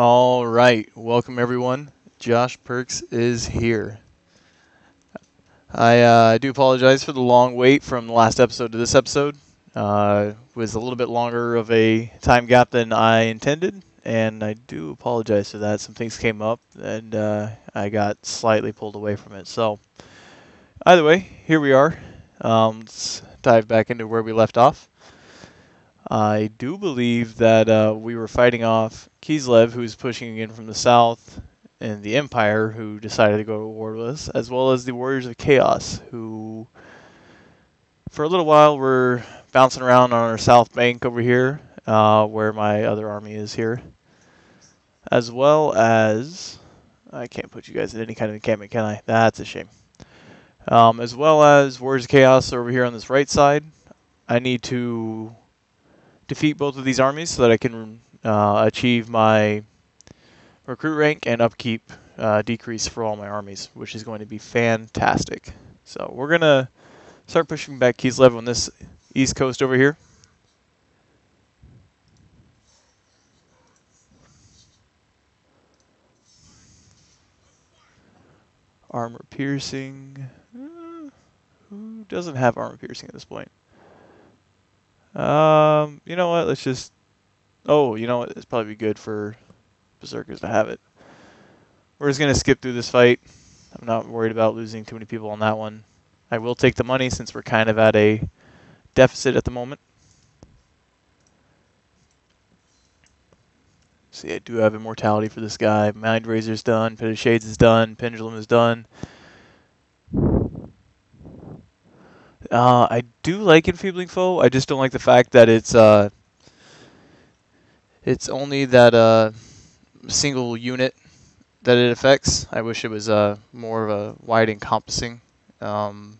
All right, welcome everyone. Josh Perks is here. I uh, do apologize for the long wait from the last episode to this episode. Uh, was a little bit longer of a time gap than I intended, and I do apologize for that. Some things came up, and uh, I got slightly pulled away from it. So, either way, here we are. Um, let's dive back into where we left off. I do believe that uh, we were fighting off Kislev, who's pushing in from the south, and the Empire, who decided to go to war with us, as well as the Warriors of Chaos, who, for a little while, were bouncing around on our south bank over here, uh, where my other army is here, as well as I can't put you guys in any kind of encampment, can I? That's a shame. Um, as well as Warriors of Chaos over here on this right side. I need to defeat both of these armies so that I can uh, achieve my recruit rank and upkeep uh, decrease for all my armies, which is going to be fantastic. So we're going to start pushing back Kislev on this east coast over here. Armor piercing. Uh, who doesn't have armor piercing at this point? Um, you know what? Let's just. Oh, you know what? It's probably good for berserkers to have it. We're just gonna skip through this fight. I'm not worried about losing too many people on that one. I will take the money since we're kind of at a deficit at the moment. See, I do have immortality for this guy. Mind Razor's done. Pit of Shades is done. Pendulum is done. Uh, I do like Enfeebling Foe. I just don't like the fact that it's uh, it's only that uh, single unit that it affects. I wish it was uh, more of a wide encompassing, um,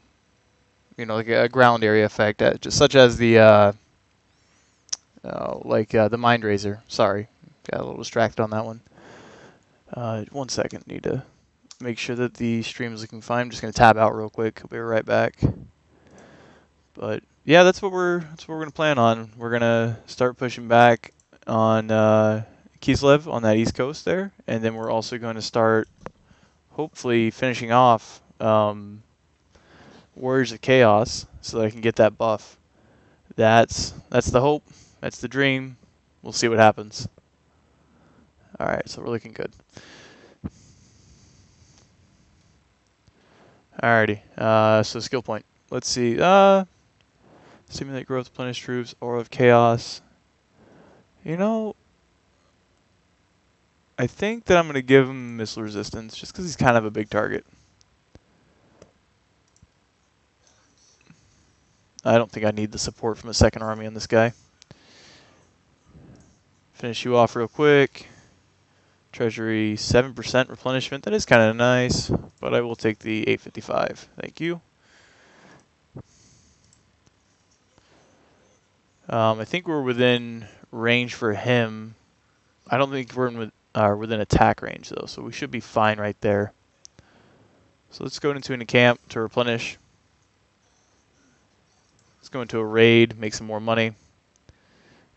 you know, like a ground area effect, uh, just such as the uh, uh, like uh, the Mind Razor. Sorry, got a little distracted on that one. Uh, one second, need to make sure that the stream is looking fine. I'm just gonna tab out real quick. I'll be right back. But yeah, that's what we're that's what we're gonna plan on. We're gonna start pushing back on uh, Kislev on that east coast there, and then we're also going to start, hopefully, finishing off um, Warriors of Chaos so that I can get that buff. That's that's the hope. That's the dream. We'll see what happens. All right, so we're looking good. Alrighty, uh, so skill point. Let's see. Uh, Stimulate growth, replenish troops, Aura of Chaos. You know, I think that I'm going to give him missile resistance just because he's kind of a big target. I don't think I need the support from a second army on this guy. Finish you off real quick. Treasury 7% replenishment. That is kind of nice, but I will take the 855. Thank you. Um, I think we're within range for him. I don't think we're in with, uh, within attack range though, so we should be fine right there. So let's go into an camp to replenish. Let's go into a raid, make some more money.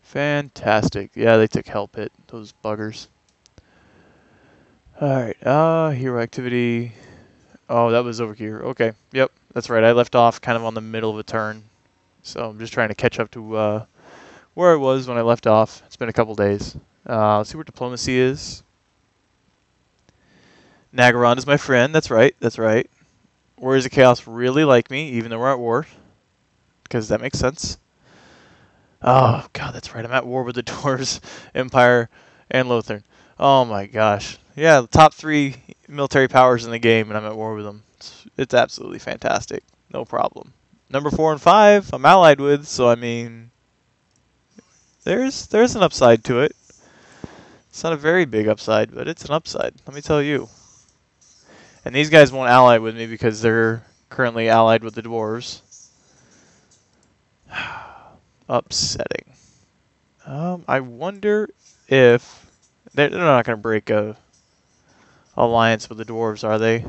Fantastic. Yeah, they took Hell Pit, those buggers. Alright, uh, hero activity. Oh, that was over here. Okay, yep, that's right. I left off kind of on the middle of a turn. So I'm just trying to catch up to uh, where I was when I left off. It's been a couple days. Uh, let's see where diplomacy is. Naggarond is my friend. That's right. That's right. Warriors of Chaos really like me, even though we're at war. Because that makes sense. Oh, God, that's right. I'm at war with the Dwarves, Empire, and Lothern. Oh, my gosh. Yeah, the top three military powers in the game, and I'm at war with them. It's, it's absolutely fantastic. No problem number four and five I'm allied with, so I mean, there's there's an upside to it. It's not a very big upside, but it's an upside. Let me tell you. And these guys won't ally with me because they're currently allied with the dwarves. Upsetting. Um, I wonder if they're, they're not going to break a alliance with the dwarves, are they?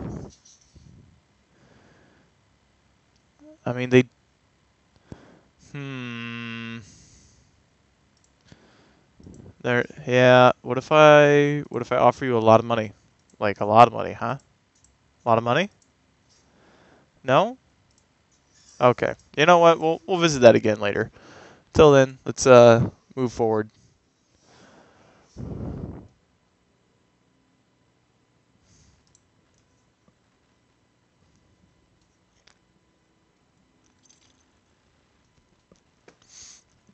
I mean, they... Hmm... There. Yeah. What if I? What if I offer you a lot of money? Like a lot of money, huh? A lot of money? No. Okay. You know what? We'll we'll visit that again later. Till then, let's uh move forward.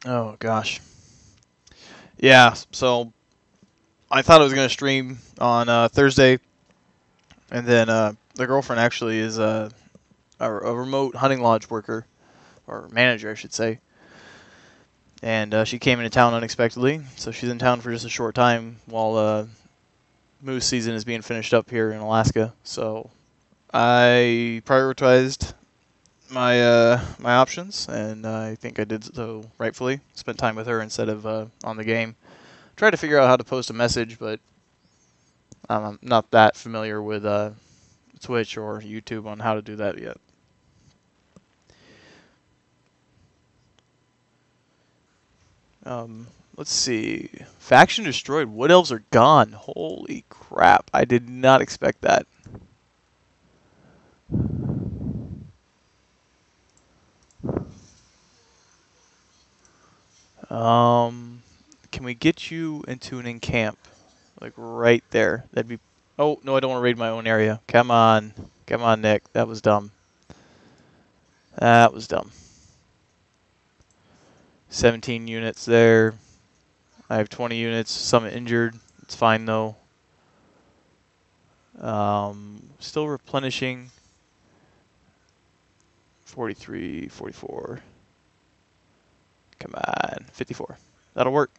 Oh gosh. Yeah, so I thought I was gonna stream on uh, Thursday, and then uh, the girlfriend actually is a, a, a remote hunting lodge worker, or manager, I should say. And uh, she came into town unexpectedly, so she's in town for just a short time while uh, moose season is being finished up here in Alaska. So I prioritized my uh, my options, and I think I did so rightfully. Spent time with her instead of uh, on the game. Tried to figure out how to post a message, but I'm not that familiar with uh, Twitch or YouTube on how to do that yet. Um, let's see. Faction destroyed. Wood elves are gone. Holy crap! I did not expect that. Um, can we get you into an encamp? Like right there. That'd be... Oh, no, I don't want to raid my own area. Come on. Come on, Nick. That was dumb. That was dumb. 17 units there. I have 20 units. Some injured. It's fine, though. Um, still replenishing. 43, 44. Come on, 54. That'll work.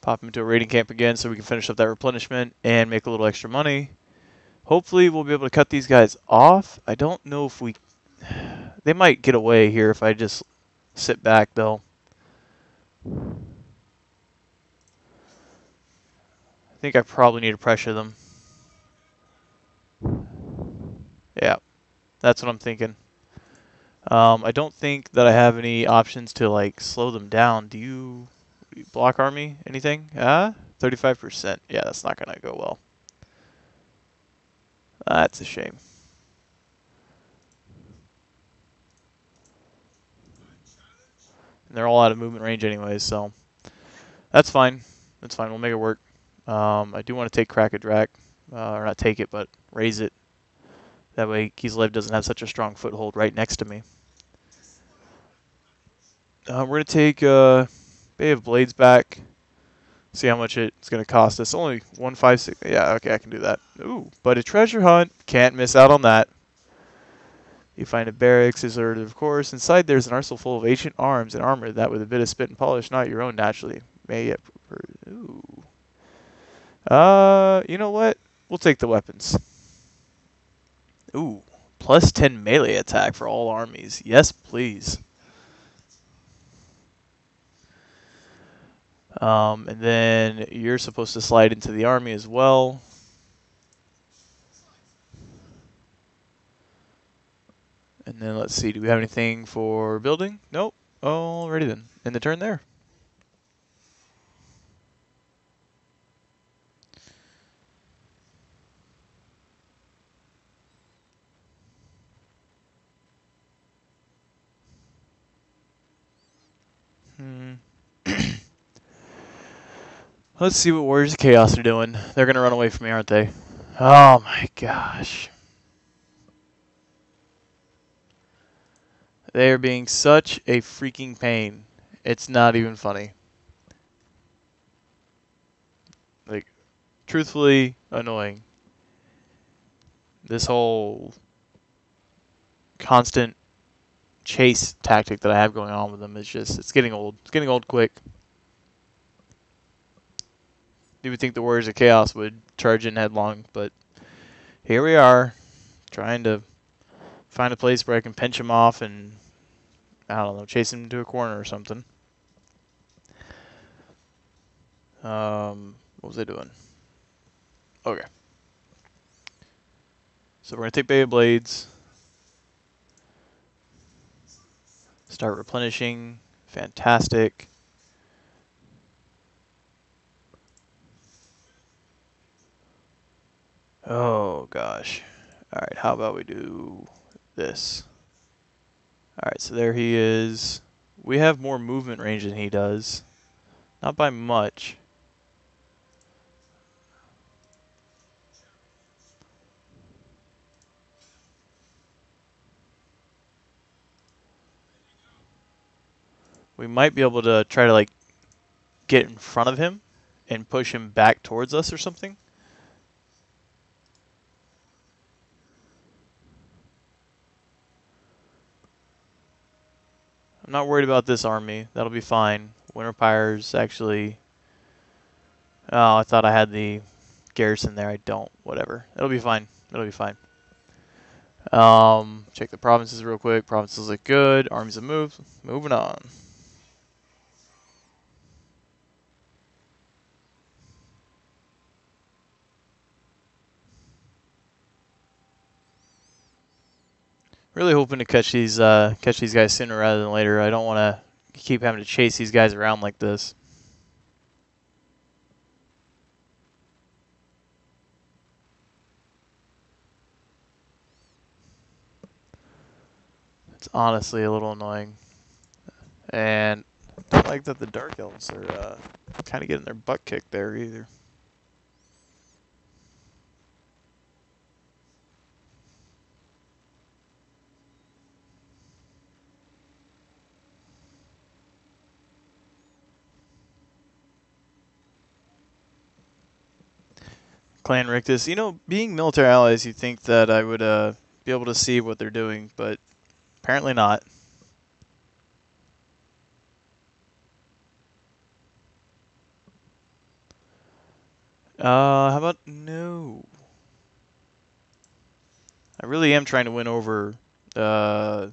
Pop him into a raiding camp again so we can finish up that replenishment and make a little extra money. Hopefully we'll be able to cut these guys off. I don't know if we... They might get away here if I just sit back, though. I think I probably need to pressure them. Yeah, that's what I'm thinking. Um, I don't think that I have any options to like slow them down. Do you block army anything? Ah, 35%. Yeah, that's not going to go well. That's a shame. And they're all out of movement range anyways, so that's fine. That's fine. We'll make it work. Um, I do want to take Kraka Drak, uh, or not take it, but raise it that way Kislev doesn't have such a strong foothold right next to me. Uh, we're going to take uh, Bay of Blades back. See how much it's going to cost us. Only 156. Yeah, okay, I can do that. Ooh, but a treasure hunt. Can't miss out on that. You find a barracks, deserted, of course. Inside there's an arsenal full of ancient arms and armor that with a bit of spit and polish, not your own naturally. May yet... Ooh. Uh, you know what? We'll take the weapons. Ooh, plus 10 melee attack for all armies. Yes, please. Um, and then you're supposed to slide into the army as well. And then let's see, do we have anything for building? Nope. Alrighty then. In the turn there. Let's see what Warriors of Chaos are doing. They're going to run away from me, aren't they? Oh my gosh. They are being such a freaking pain. It's not even funny. Like, truthfully annoying. This whole constant chase tactic that I have going on with them is just, it's getting old. It's getting old quick. You would think the Warriors of Chaos would charge in headlong, but here we are, trying to find a place where I can pinch him off and, I don't know, chase him into a corner or something. Um, what was I doing? Okay. So we're to take Bay Blades. Start replenishing. Fantastic. Oh gosh. All right, how about we do this? All right, so there he is. We have more movement range than he does. Not by much. We might be able to try to like get in front of him and push him back towards us or something. I'm not worried about this army. That'll be fine. Winter Pyre's actually... Oh, I thought I had the garrison there. I don't. Whatever. It'll be fine. It'll be fine. Um, check the provinces real quick. Provinces look good. Armies have moved. Moving on. Really hoping to catch these uh, catch these guys sooner rather than later. I don't want to keep having to chase these guys around like this. It's honestly a little annoying. And I don't like that the Dark Elves are uh, kind of getting their butt kicked there either. Clan Rictus. You know, being military allies, you think that I would uh, be able to see what they're doing, but apparently not. Uh, how about no? I really am trying to win over uh,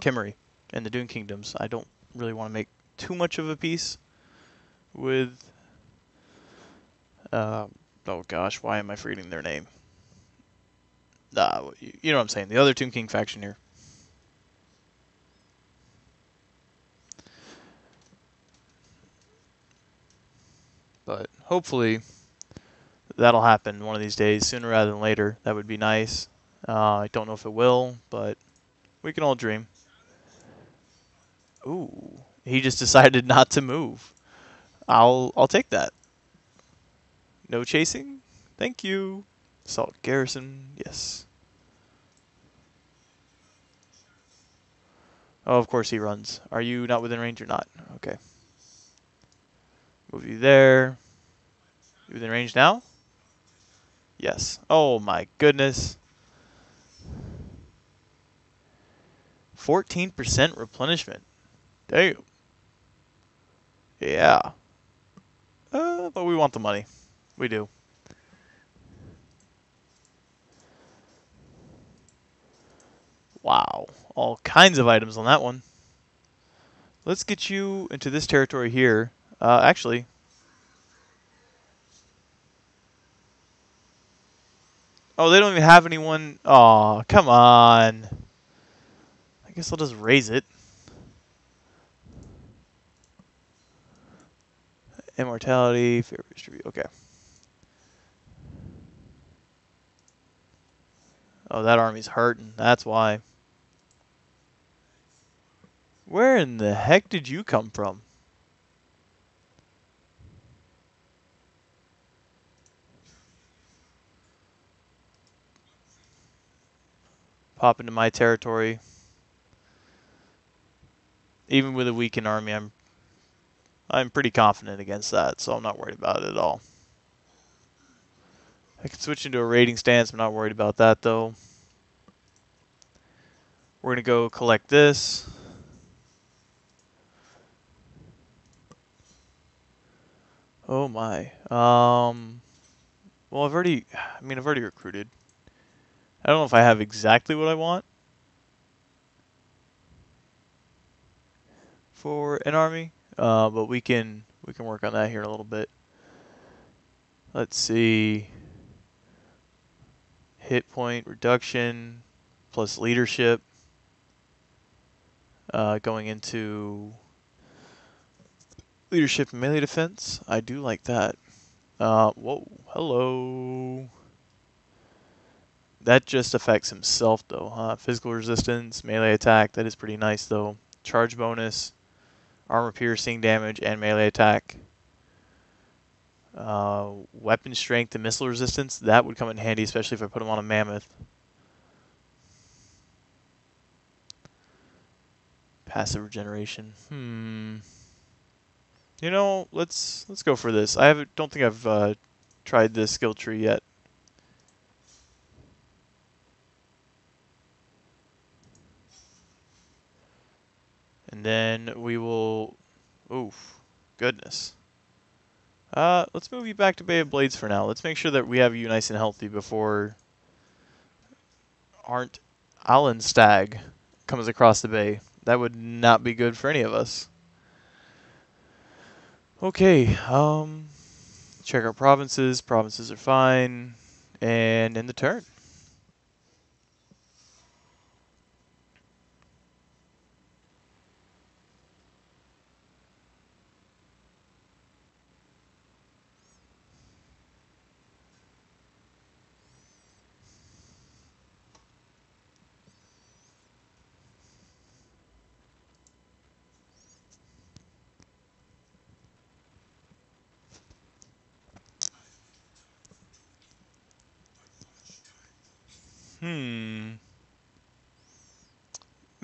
Khemri and the Dune Kingdoms. I don't really want to make too much of a peace with uh, Oh gosh, why am I forgetting their name? Uh, you know what I'm saying. The other Tomb King faction here. But hopefully that'll happen one of these days, sooner rather than later. That would be nice. Uh, I don't know if it will, but we can all dream. Ooh, he just decided not to move. I'll I'll take that. No chasing? Thank you. Salt Garrison, yes. Oh, of course he runs. Are you not within range or not? Okay. Move you there. You within range now? Yes. Oh my goodness. 14% replenishment. Damn. Yeah. Uh, but we want the money. We do. Wow. All kinds of items on that one. Let's get you into this territory here. Uh, actually, Oh, they don't even have anyone. Oh, come on. I guess I'll just raise it. Immortality, fair distribute. Okay. Oh, that army's hurting. That's why. Where in the heck did you come from? Pop into my territory. Even with a weakened army, I'm I'm pretty confident against that, so I'm not worried about it at all. I can switch into a raiding stance. I'm not worried about that, though. We're going to go collect this. Oh my. Um, well, I've already, I mean, I've already recruited. I don't know if I have exactly what I want for an army, uh, but we can we can work on that here in a little bit. Let's see hit point reduction plus leadership uh, going into leadership melee defense. I do like that. Uh, whoa, hello. That just affects himself, though. Huh? Physical resistance, melee attack. That is pretty nice, though. Charge bonus, armor piercing damage, and melee attack. Uh, weapon strength and missile resistance. That would come in handy, especially if I put them on a mammoth. Passive regeneration. Hmm. You know, let's let's go for this. I have don't think I've uh, tried this skill tree yet. And then we will... Oof. Goodness. Uh, let's move you back to Bay of Blades for now. Let's make sure that we have you nice and healthy before Arndt Allenstag comes across the bay. That would not be good for any of us. Okay, um, check our provinces. Provinces are fine. And in the turn.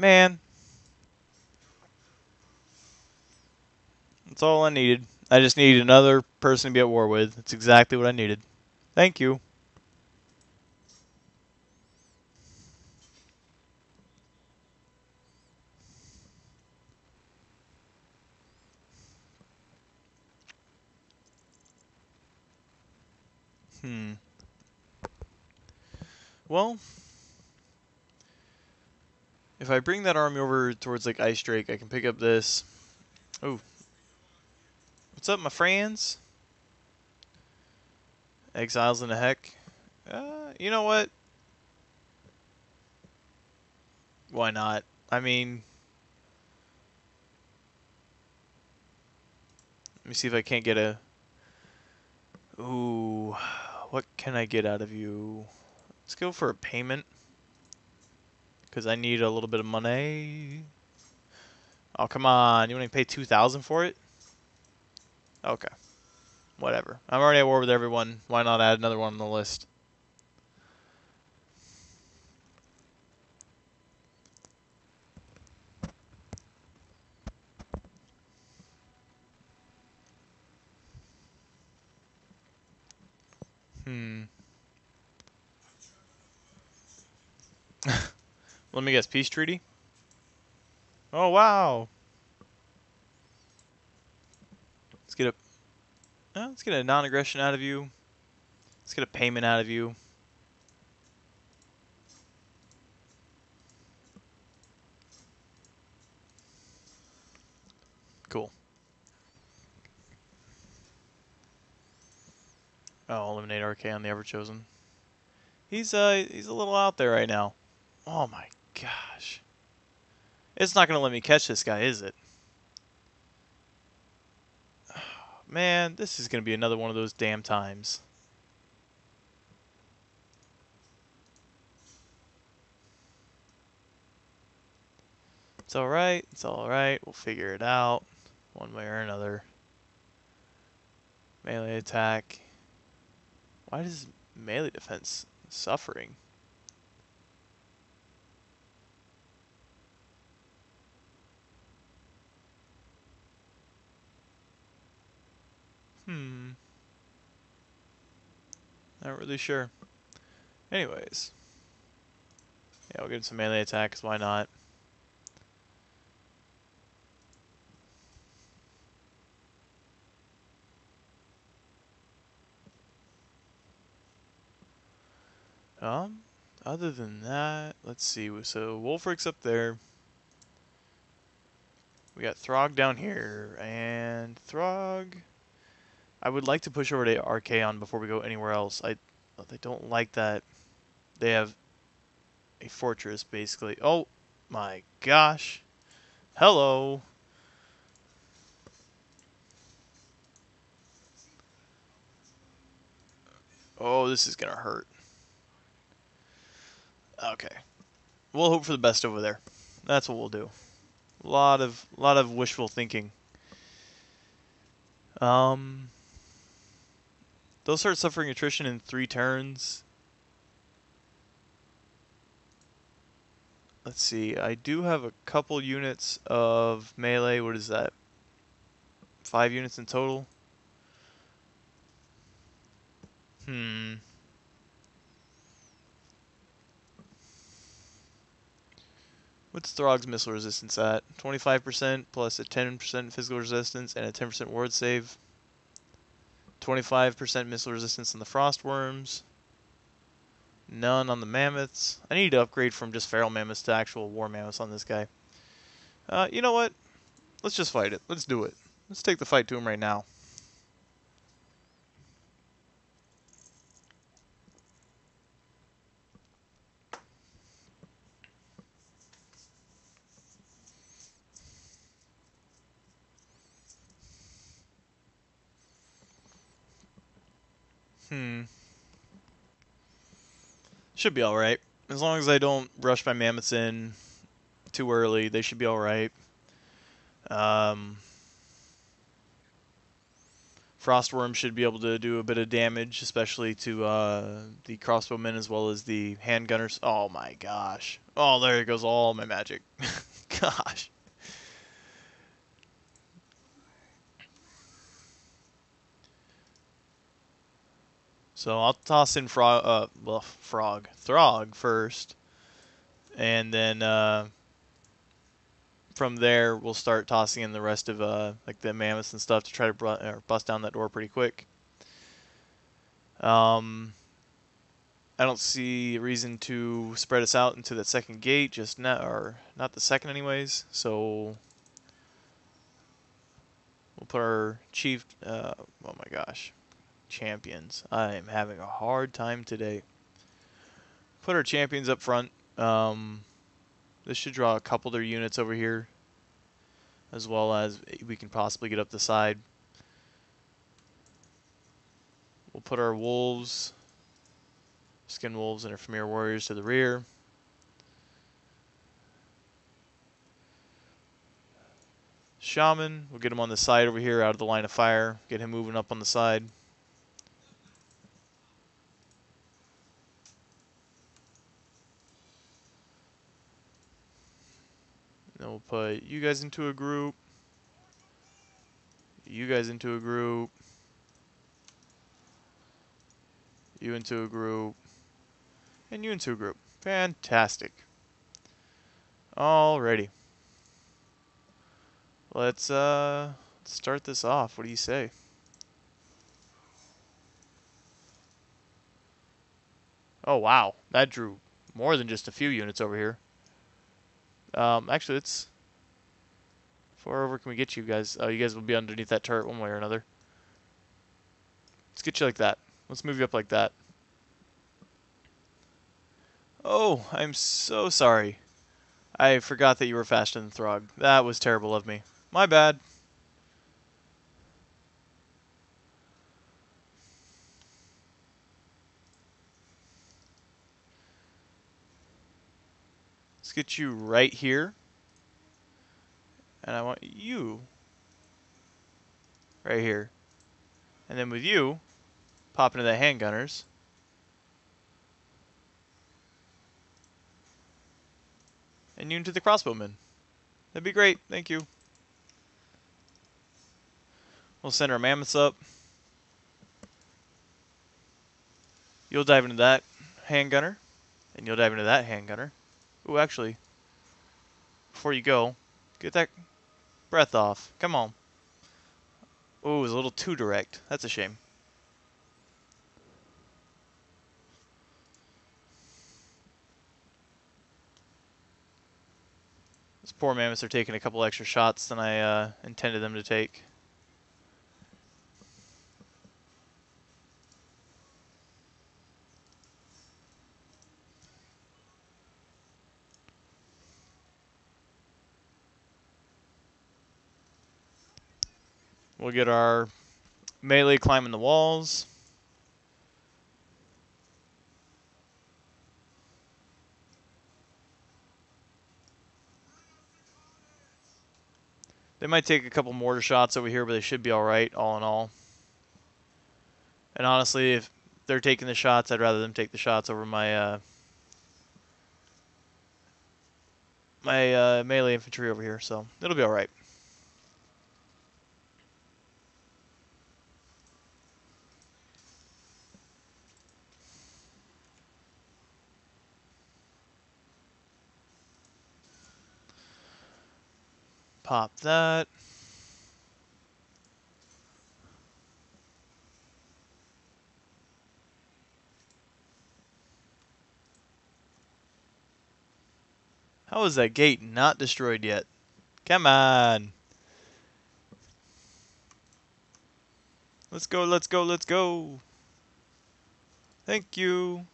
Man. That's all I needed. I just needed another person to be at war with. That's exactly what I needed. Thank you. Hmm. Well, if I bring that army over towards like Ice Drake, I can pick up this. Oh. What's up, my friends? Exiles of Nehek. Uh, you know what? Why not? I mean... Let me see if I can't get a... Ooh, what can I get out of you? Let's go for a payment. Because I need a little bit of money. Oh, come on. You want to pay 2000 for it? Okay. Whatever. I'm already at war with everyone. Why not add another one on the list? Hmm. Let me guess, peace treaty? Oh, wow. Let's get a uh, let's get a non-aggression out of you. Let's get a payment out of you. Cool. Oh, eliminate Archaon the Everchosen. He's uh he's a little out there right now. Oh my gosh. It's not going to let me catch this guy, is it? man, this is going to be another one of those damn times. It's alright, it's alright, we'll figure it out one way or another. Melee attack. Why does melee defense suffering? Hmm. Not really sure. Anyways. Yeah, we'll get some melee attacks, why not? Um, other than that, let's see. So Wulfrik's up there. We got Throg down here, and Throg I would like to push over to Archaon before we go anywhere else. I they don't like that. They have a fortress, basically. Oh, my gosh. Hello. Oh, this is going to hurt. Okay. We'll hope for the best over there. That's what we'll do. A lot of lot of wishful thinking. Um they'll start suffering attrition in three turns. Let's see. I do have a couple units of melee. What is that? Five units in total. Hmm. What's Throg's missile resistance at? 25% plus a 10% physical resistance and a 10% ward save. 25% missile resistance on the frost worms. None on the mammoths. I need to upgrade from just feral mammoths to actual war mammoths on this guy. Uh, you know what? Let's just fight it. Let's do it. Let's take the fight to him right now. Hmm. Should be alright. As long as I don't rush my mammoths in too early, they should be alright. Um, Frostworm should be able to do a bit of damage, especially to uh, the crossbowmen as well as the handgunners. Oh my gosh. Oh, there goes all my magic. gosh. So I'll toss in frog, uh, well, frog, throg first, and then uh, from there we'll start tossing in the rest of uh, like the mammoths and stuff to try to br bust down that door pretty quick. Um, I don't see a reason to spread us out into that second gate, just not or not the second anyways. So we'll put our chief. Uh, oh my gosh champions. I am having a hard time today. Put our champions up front. Um, this should draw a couple of their units over here, as well as we can possibly get up the side. We'll put our wolves, skin wolves, and our Fimir warriors to the rear. Shaman, we'll get him on the side over here out of the line of fire, get him moving up on the side. Then we'll put you guys into a group. You guys into a group. You into a group. And you into a group. Fantastic. Alrighty. Let's uh start this off. What do you say? Oh wow, that drew more than just a few units over here. Um, actually, it's far over can we get you guys? Oh, you guys will be underneath that turret one way or another. Let's get you like that. Let's move you up like that. Oh, I'm so sorry. I forgot that you were faster than Throg. That was terrible of me. My bad. Let's get you right here. And I want you right here. And then with you, pop into the handgunners. And you into the crossbowmen. That'd be great. Thank you. We'll send our mammoths up. You'll dive into that handgunner. And you'll dive into that handgunner. Ooh, actually, before you go, get that breath off. Come on. Ooh, it was a little too direct. That's a shame. Those poor mammoths are taking a couple extra shots than I uh, intended them to take. We'll get our melee climbing the walls. They might take a couple mortar shots over here, but they should be all right, all in all. And honestly, if they're taking the shots, I'd rather them take the shots over my uh, my uh, melee infantry over here. So it'll be all right. Pop that. How is that gate not destroyed yet? Come on. Let's go, let's go, let's go. Thank you.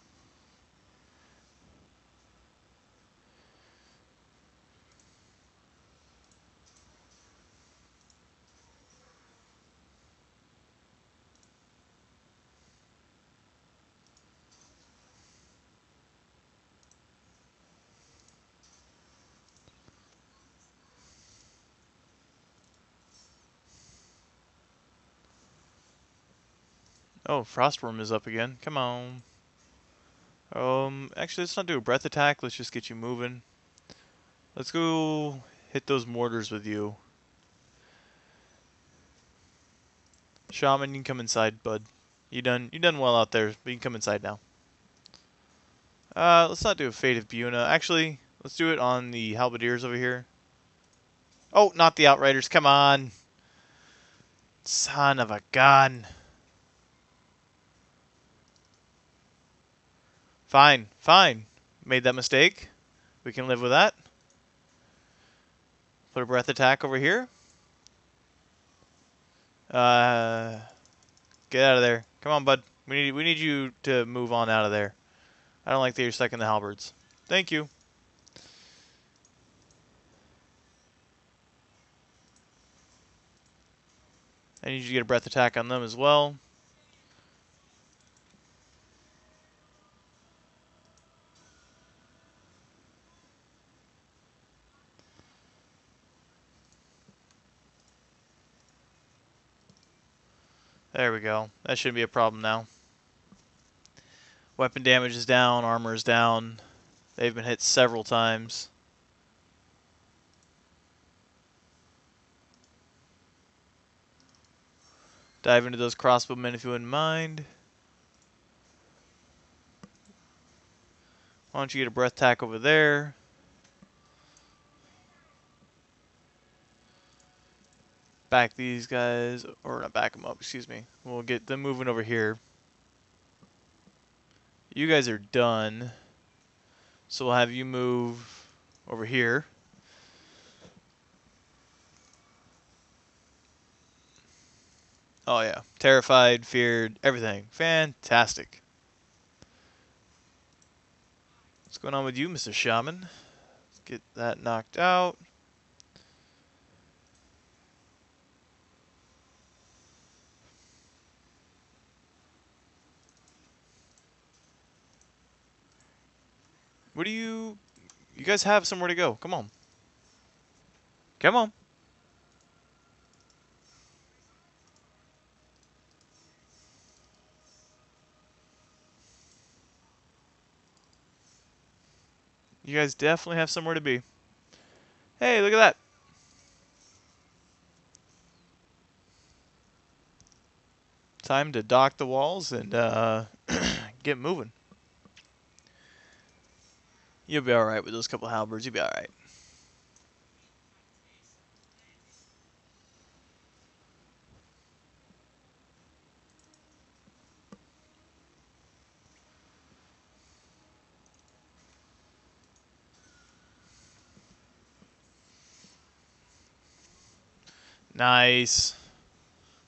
Oh, Frostworm is up again. Come on. Um, actually, let's not do a breath attack. Let's just get you moving. Let's go hit those mortars with you. Shaman, you can come inside, bud. You done you done well out there, but you can come inside now. Uh, let's not do a Fate of Bjuna. Actually, let's do it on the Halberdiers over here. Oh, not the Outriders. Come on. Son of a gun. Fine, fine. Made that mistake. We can live with that. Put a breath attack over here. Uh, get out of there. Come on, bud. We need we need you to move on out of there. I don't like that you're stuck in the halberds. Thank you. I need you to get a breath attack on them as well. There we go. That shouldn't be a problem now. Weapon damage is down, armor is down. They've been hit several times. Dive into those crossbowmen if you wouldn't mind. Why don't you get a breath tack over there? Back these guys, or not back them up, excuse me. We'll get them moving over here. You guys are done. So we'll have you move over here. Oh yeah, terrified, feared, everything. Fantastic. What's going on with you, Mr. Shaman? Let's get that knocked out. What do you... You guys have somewhere to go. Come on. Come on. You guys definitely have somewhere to be. Hey, look at that. Time to dock the walls and uh, get moving. You'll be alright with those couple halberds. You'll be alright. Nice.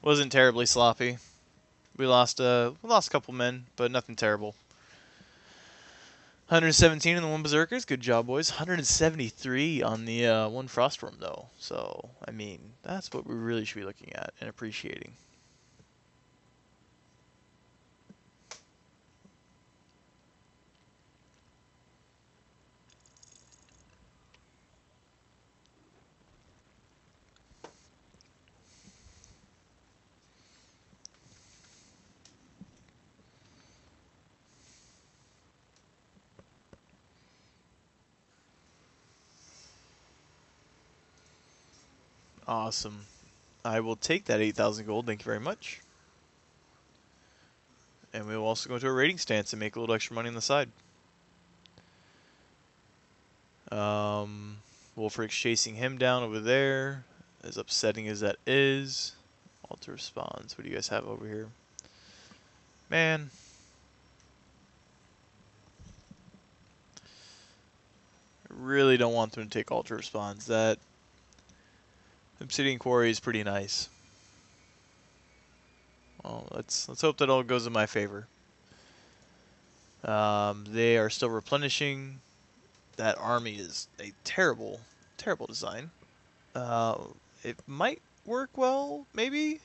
Wasn't terribly sloppy. We lost uh we lost a couple men, but nothing terrible. 117 in the one Berserkers. Good job, boys. 173 on the uh, one Frostworm, though. So, I mean, that's what we really should be looking at and appreciating. Awesome. I will take that 8,000 gold. Thank you very much. And we will also go into a raiding stance and make a little extra money on the side. Um, Wulfrik's chasing him down over there. As upsetting as that is. Alter responds. What do you guys have over here? Man. I really don't want them to take Alter Responds. That Obsidian Quarry is pretty nice. Well, let's let's hope that all goes in my favor. Um, they are still replenishing. That army is a terrible, terrible design. Uh, it might work well, maybe.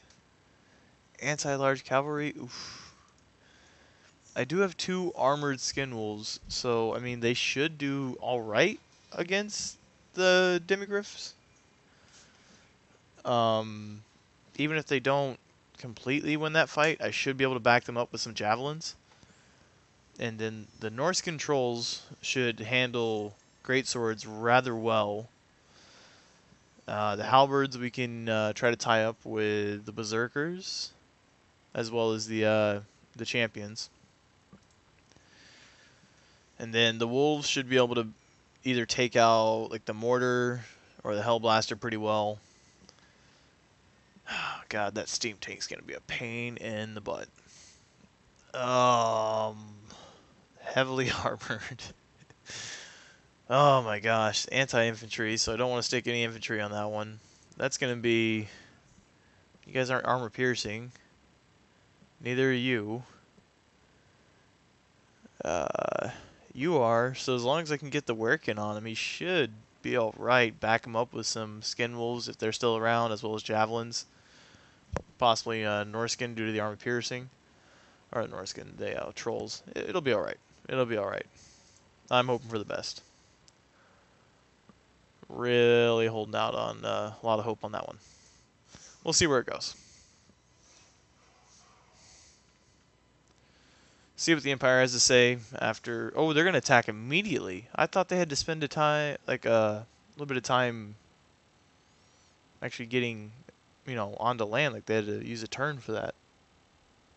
Anti-large cavalry. Oof. I do have two armored skin wolves, so I mean they should do all right against the demigryphs. Um, even if they don't completely win that fight, I should be able to back them up with some javelins. And then the Norse controls should handle great swords rather well. Uh, the halberds we can uh, try to tie up with the berserkers, as well as the uh, the champions. And then the wolves should be able to either take out like the mortar or the hellblaster pretty well. God, that steam tank's gonna be a pain in the butt. Um, heavily armored. oh my gosh, anti-infantry. So I don't want to stick any infantry on that one. That's gonna be. You guys aren't armor piercing. Neither are you. Uh, you are. So as long as I can get the working on him, he should be alright. Back him up with some skin wolves if they're still around, as well as javelins. Possibly uh, Norscan due to the armor piercing. Or Norscan, they uh, trolls. It'll be alright. It'll be alright. I'm hoping for the best. Really holding out on uh, a lot of hope on that one. We'll see where it goes. See what the Empire has to say after. Oh, they're gonna attack immediately. I thought they had to spend a time, like uh, a little bit of time, actually getting, you know, onto land. Like they had to use a turn for that.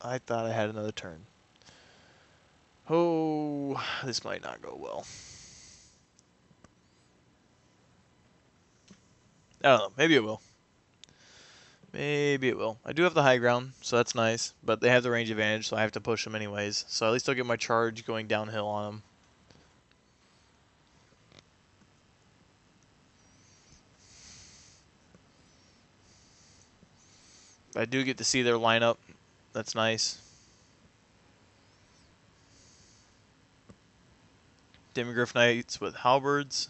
I thought I had another turn. Oh, this might not go well. I don't know. Maybe it will. Maybe it will. I do have the high ground, so that's nice. But they have the range advantage, so I have to push them anyways. So at least I'll get my charge going downhill on them. I do get to see their lineup. That's nice. Demigryph Knights with halberds.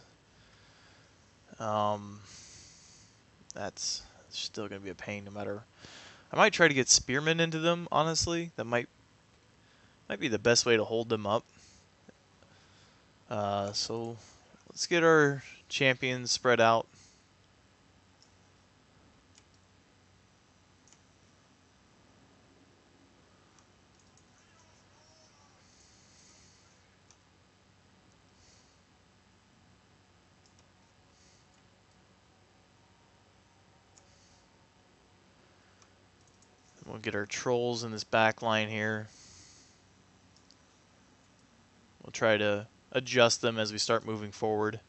Um, that's still going to be a pain no matter. I might try to get spearmen into them, honestly. That might might be the best way to hold them up. Uh, so let's get our champions spread out. Get our trolls in this back line here. We'll try to adjust them as we start moving forward.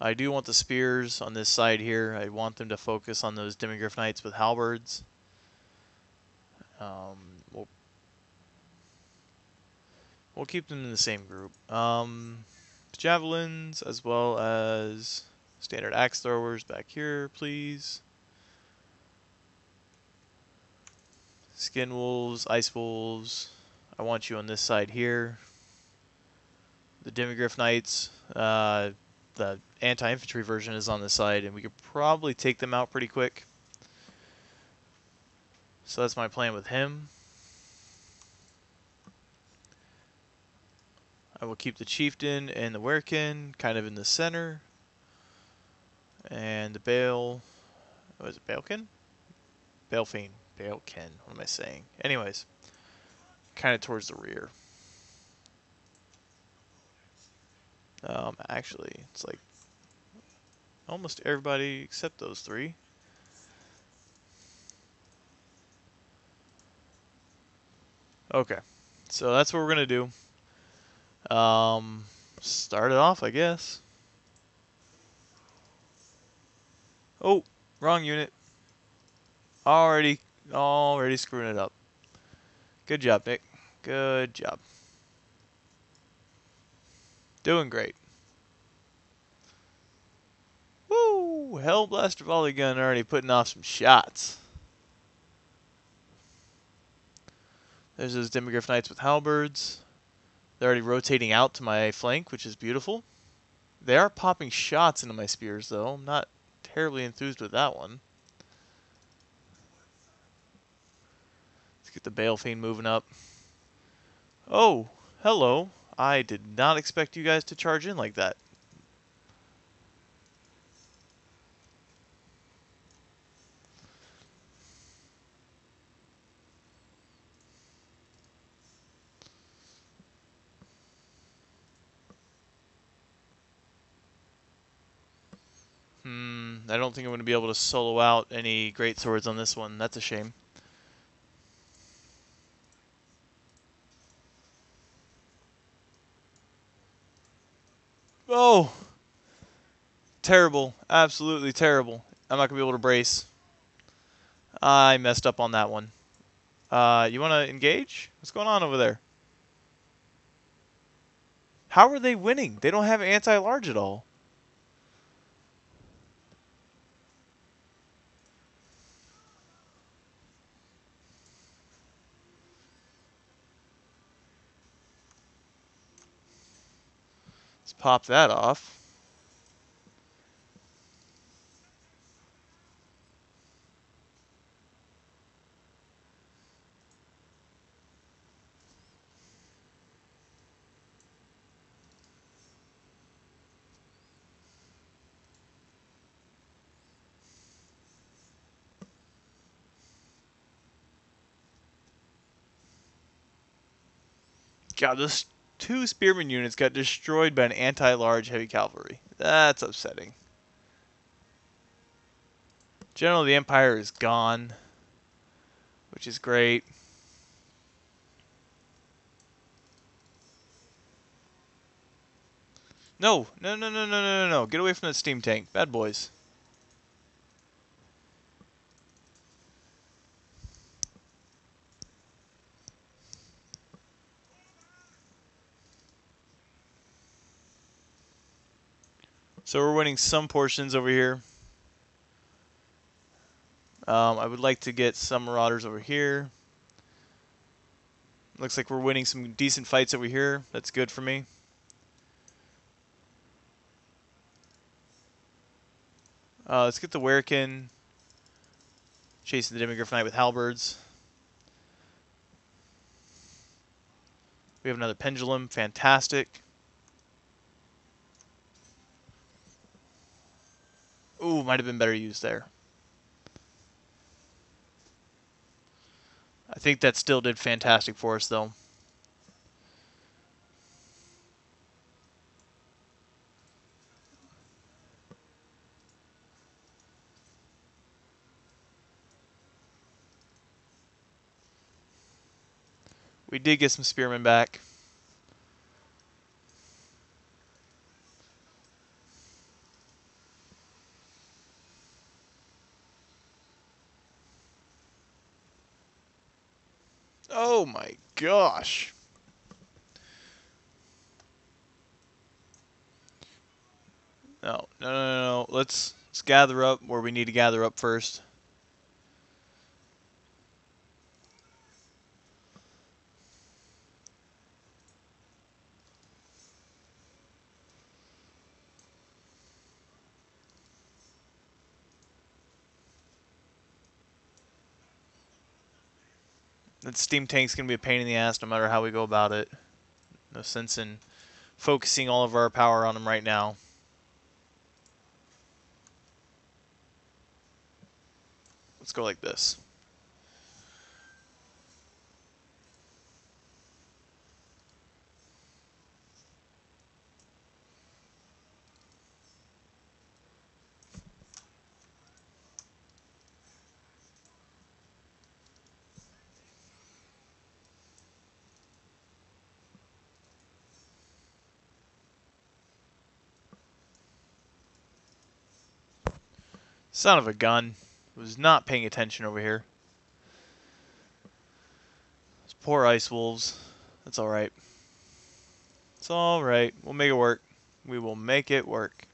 I do want the spears on this side here. I want them to focus on those Demigryph Knights with halberds. Um, we'll, we'll keep them in the same group. Um, javelins as well as standard axe throwers back here, please. Skin wolves, ice wolves. I want you on this side here. The Demigryph Knights, uh, the anti-infantry version is on this side, and we could probably take them out pretty quick. So that's my plan with him. I will keep the Chieftain and the Werekin kind of in the center. And the Bale, was it Balekin? Balefiend. Balekin. What am I saying? Anyways, kind of towards the rear. Um, actually, it's like Almost everybody except those three. Okay, so that's what we're gonna do. Um, start it off, I guess. Oh, wrong unit. Already, already screwing it up. Good job, Nick. Good job. Doing great. Woo! Hellblaster volley gun already putting off some shots. There's those Demigryph Knights with halberds. They're already rotating out to my flank, which is beautiful. They are popping shots into my spears, though. I'm not terribly enthused with that one. Get the Balefane moving up. Oh, hello. I did not expect you guys to charge in like that. Hmm, I don't think I'm going to be able to solo out any great swords on this one. That's a shame. Oh! Terrible. Absolutely terrible. I'm not going to be able to brace. I messed up on that one. Uh, you want to engage? What's going on over there? How are they winning? They don't have anti-large at all. Pop that off. God, this two spearman units got destroyed by an anti-large heavy cavalry. That's upsetting. General of the Empire is gone, which is great. No, no, no, no, no, no, no, Get away from that steam tank. Bad boys. So we're winning some portions over here. Um, I would like to get some Marauders over here. Looks like we're winning some decent fights over here. That's good for me. Uh, let's get the Werekin. Chasing the Demigryph Knight with halberds. We have another Pendulum. Fantastic. Ooh, might have been better used there. I think that still did fantastic for us, though. We did get some spearmen back. Oh my gosh. No, no, no, no. Let's let's gather up where we need to gather up first. That steam tank's going to be a pain in the ass no matter how we go about it. No sense in focusing all of our power on them right now. Let's go like this. Son of a gun. Was not paying attention over here. Those poor ice wolves. That's alright. It's alright. We'll make it work. We will make it work.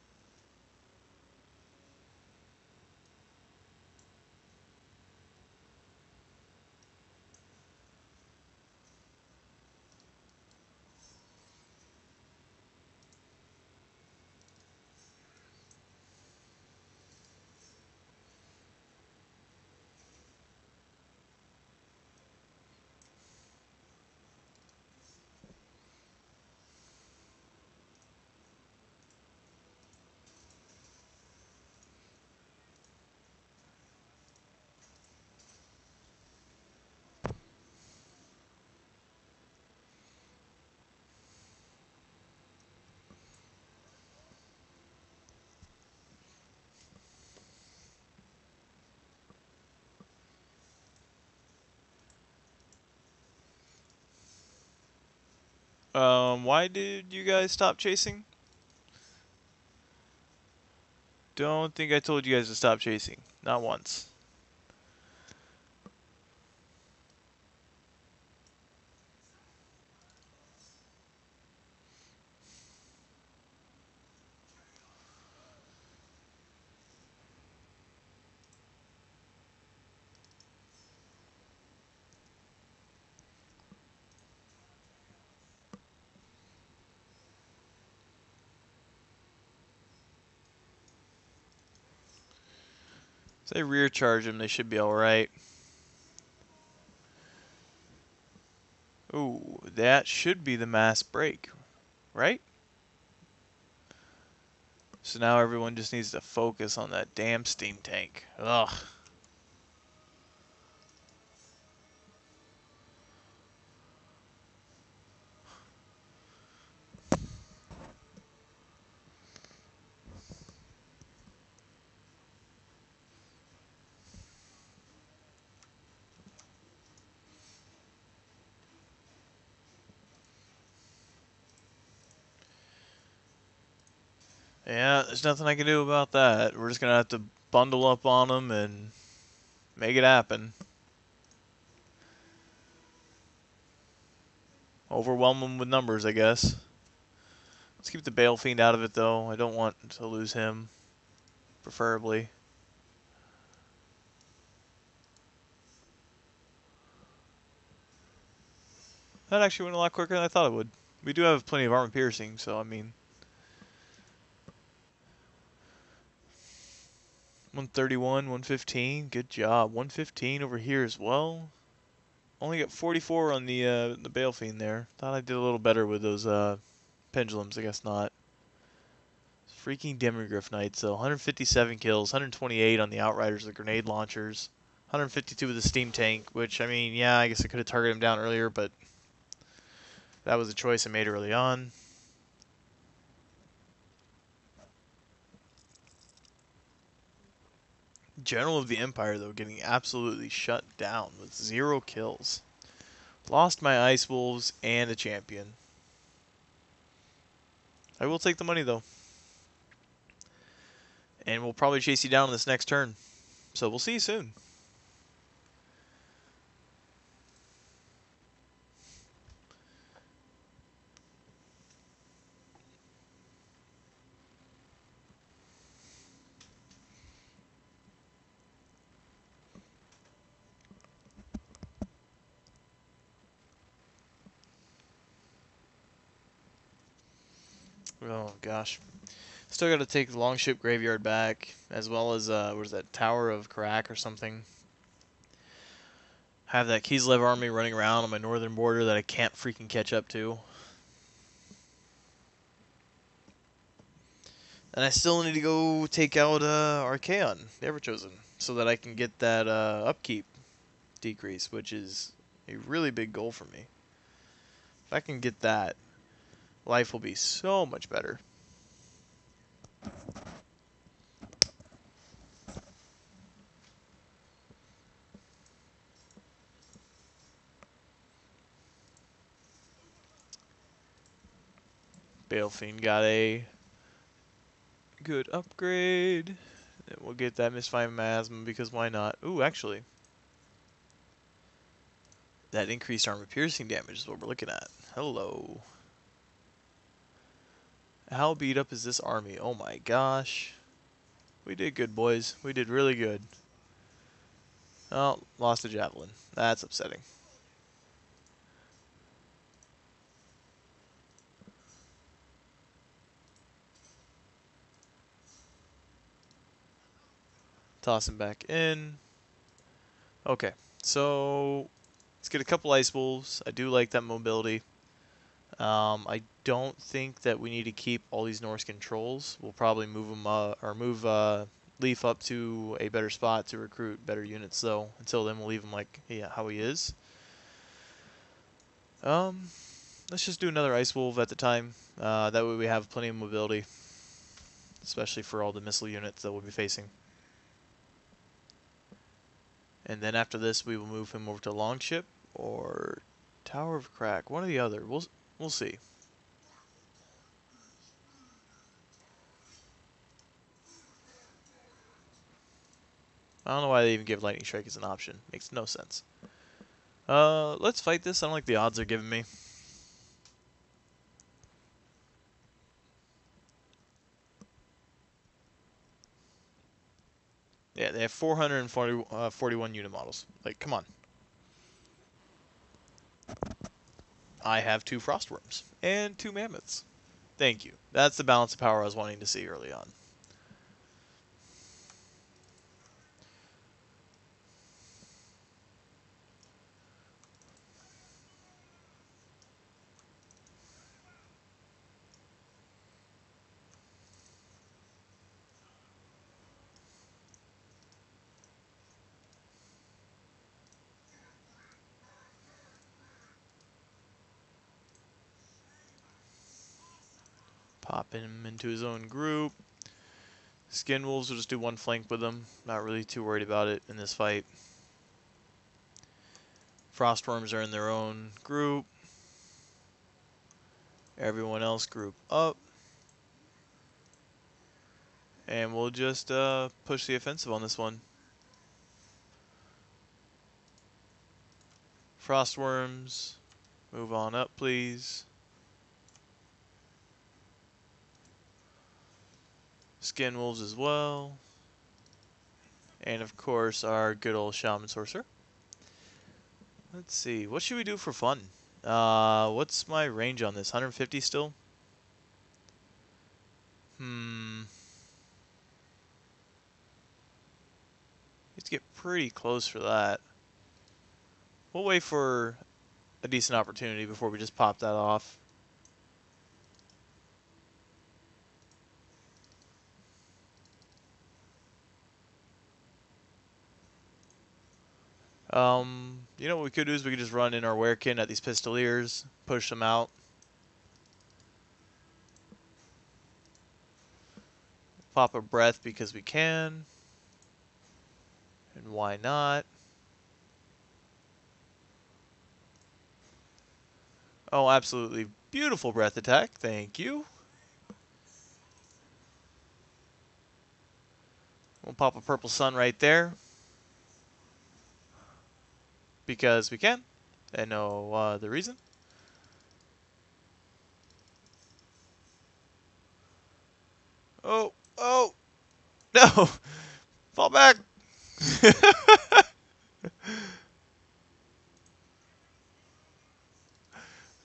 Um, why did you guys stop chasing? Don't think I told you guys to stop chasing. Not once. They rear charge them, they should be alright. Ooh, that should be the mass break, right? So now everyone just needs to focus on that damn steam tank. Ugh. Yeah, there's nothing I can do about that. We're just going to have to bundle up on them and make it happen. Overwhelm them with numbers, I guess. Let's keep the Bale Fiend out of it, though. I don't want to lose him, preferably. That actually went a lot quicker than I thought it would. We do have plenty of armor piercing, so I mean... 131, 115. Good job. 115 over here as well. Only got 44 on the uh, the Bale Fiend there. Thought I did a little better with those uh, pendulums. I guess not. Freaking Demigryph Knights, though. 157 kills, 128 on the Outriders, the grenade launchers. 152 with the steam tank, which, I mean, yeah, I guess I could have targeted him down earlier, but that was a choice I made early on. General of the Empire, though, getting absolutely shut down with zero kills. Lost my Ice Wolves and a champion. I will take the money, though. And we'll probably chase you down this next turn. So we'll see you soon. Oh gosh. Still got to take the Longship Graveyard back, as well as, uh, what is that, Tower of Kharak or something. Have that Kislev army running around on my northern border that I can't freaking catch up to. And I still need to go take out uh, Archaon, the Everchosen, so that I can get that uh, upkeep decrease, which is a really big goal for me. If I can get that, life will be so much better. Bale Fiend got a good upgrade. We'll get that Misfire Miasma because why not? Ooh, actually. That increased armor piercing damage is what we're looking at. Hello. How beat up is this army? Oh my gosh. We did good, boys. We did really good. Oh, lost a javelin. That's upsetting. Toss him back in. Okay, so let's get a couple ice wolves. I do like that mobility. Um, I don't think that we need to keep all these Norse controls. We'll probably move them uh, or move uh, Leif up to a better spot to recruit better units. Though until then, we'll leave him like yeah, how he is. Um, let's just do another ice wolf at the time. Uh, that way we have plenty of mobility, especially for all the missile units that we'll be facing. And then after this, we will move him over to Longship or Tower of Crack. One or the other. We'll we'll see. I don't know why they even give Lightning Strike as an option. Makes no sense. Uh, let's fight this. I don't like the odds they're giving me. Yeah, they have 441 uh, 41 unit models. Like, come on. I have two Frostworms and two Mammoths. Thank you. That's the balance of power I was wanting to see early on. Him into his own group. Skin Wolves will just do one flank with them. Not really too worried about it in this fight. Frostworms are in their own group. Everyone else group up. And we'll just uh, push the offensive on this one. Frostworms, move on up, please. Skin Wolves as well. And of course, our good old Shaman Sorcerer. Let's see, what should we do for fun? Uh, what's my range on this? 150 still? Hmm. Need to get pretty close for that. We'll wait for a decent opportunity before we just pop that off. Um, you know what we could do is we could just run in our Werekin at these Pistoliers, push them out. Pop a breath because we can. And why not? Oh, absolutely beautiful breath attack. Thank you. We'll pop a purple sun right there because we can, and no other uh, reason. Oh, oh, no, fall back.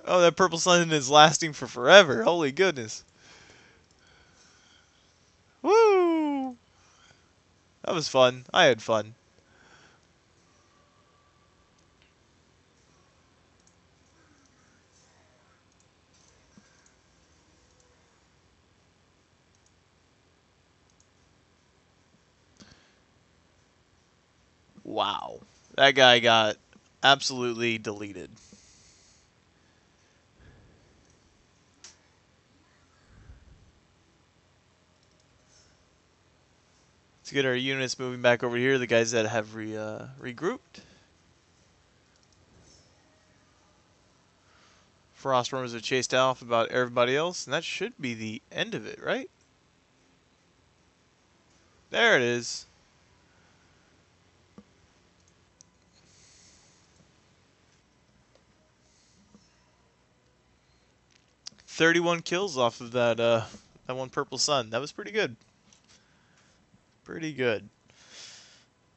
oh, that purple sun is lasting for forever. Holy goodness. Woo! That was fun. I had fun. Wow. That guy got absolutely deleted. Let's get our units moving back over here, the guys that have re, uh, regrouped. Frostworms have chased off about everybody else, and that should be the end of it, right? There it is. Thirty-one kills off of that uh, that one purple sun. That was pretty good. Pretty good.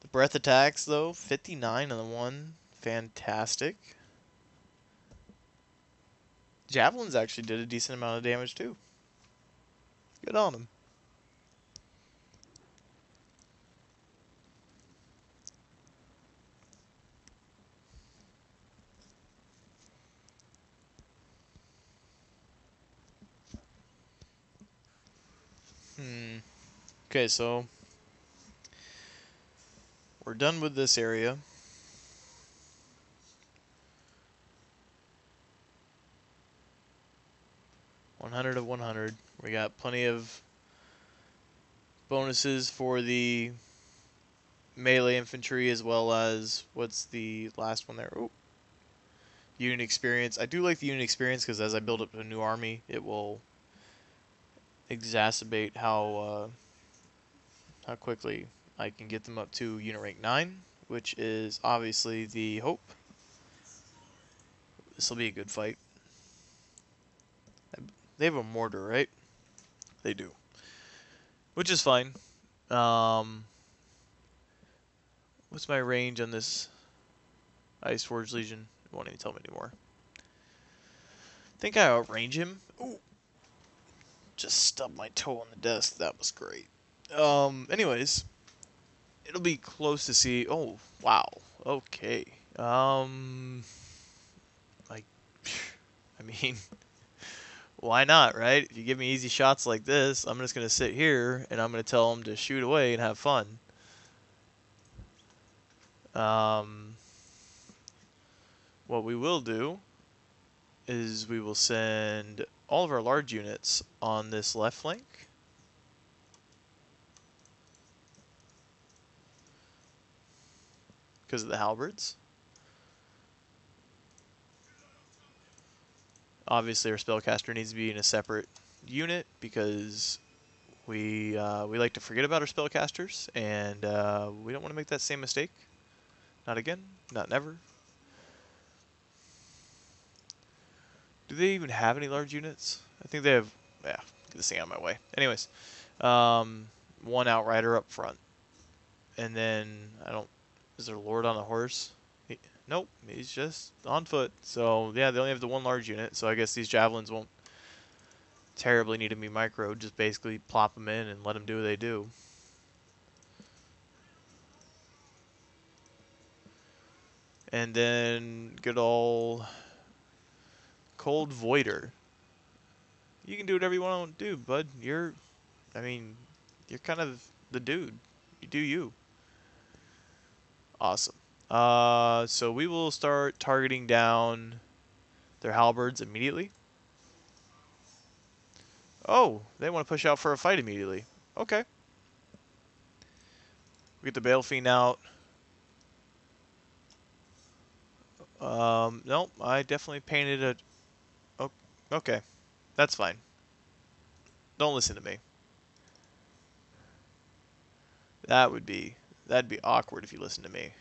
The breath attacks though, fifty-nine on the one. Fantastic. Javelins actually did a decent amount of damage too. Good on them. Hmm. Okay, so we're done with this area. One hundred of one hundred. We got plenty of bonuses for the melee infantry as well as what's the last one there? Oh, unit experience. I do like the unit experience because as I build up a new army, it will exacerbate how uh, how quickly I can get them up to unit rank 9, which is obviously the hope. This will be a good fight. They have a mortar, right? They do. Which is fine. Um, what's my range on this Ice Forge Legion? It won't even tell me anymore. I think I outrange him. Ooh. Just stubbed my toe on the desk. That was great. Um, anyways, it'll be close to see. Oh, wow. Okay. Um, like, I mean, why not, right? If you give me easy shots like this, I'm just going to sit here and I'm going to tell them to shoot away and have fun. Um, what we will do is we will send all of our large units on this left flank. Because of the halberds. Obviously our spellcaster needs to be in a separate unit because we uh, we like to forget about our spellcasters and uh, we don't want to make that same mistake. Not again, not never. Do they even have any large units? I think they have, yeah, get this thing out of my way. Anyways, um, one outrider up front. And then, I don't, is there a lord on a horse? He, nope, he's just on foot. So, yeah, they only have the one large unit, so I guess these javelins won't terribly need to be micro. Just basically plop them in and let them do what they do. And then good old Cold Voider. You can do whatever you want to do, bud. You're, I mean, you're kind of the dude. You do you. Awesome. Uh, so we will start targeting down their halberds immediately. Oh, they want to push out for a fight immediately. Okay. We get the Bale Fiend out. Um, nope, I definitely painted a Okay. That's fine. Don't listen to me. That would be that'd be awkward if you listen to me.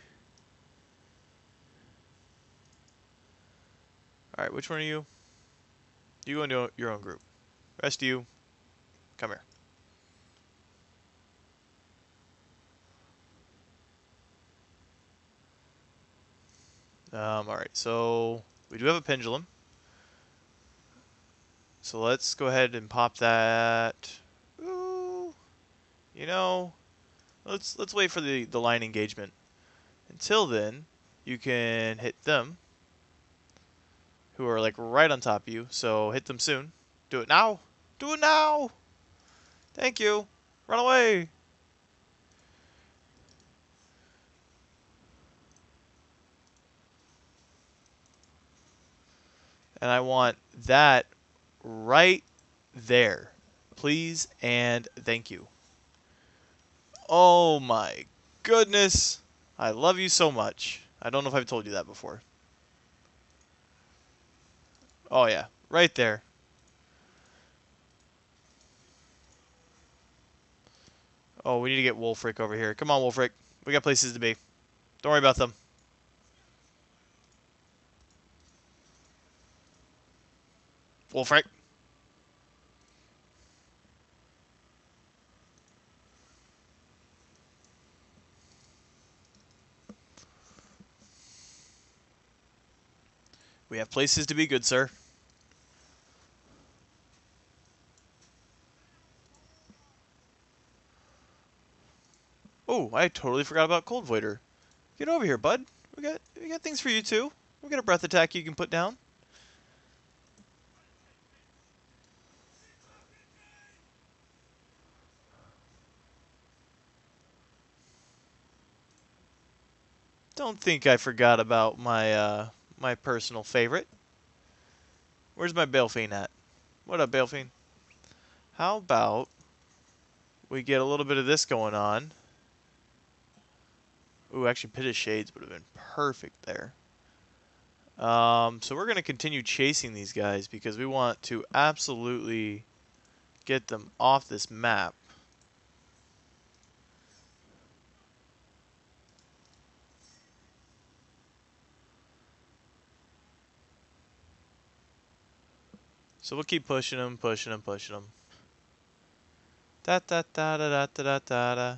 Alright, which one are you? You go into your own group. Rest of you, come here. Um, alright, so we do have a pendulum. So let's go ahead and pop that. Ooh, you know, let's let's wait for the the line engagement. Until then, you can hit them, who are like right on top of you. So hit them soon. Do it now. Do it now. Thank you. Run away. And I want that right there. Please and thank you. Oh my goodness. I love you so much. I don't know if I've told you that before. Oh yeah, right there. Oh, we need to get Wulfrik over here. Come on, Wulfrik. We got places to be. Don't worry about them. Wulfrik. We have places to be, good sir. Oh, I totally forgot about Cold Voider. Get over here, bud. We got we got things for you too. We got a breath attack you can put down. Don't think I forgot about my uh, my personal favorite. Where's my Balefiend at? What up, Balefiend? How about we get a little bit of this going on? Ooh, actually, Pit of Shades would have been perfect there. Um, so we're going to continue chasing these guys because we want to absolutely get them off this map. So we'll keep pushing them, pushing them, pushing them. Da da da da da da da da.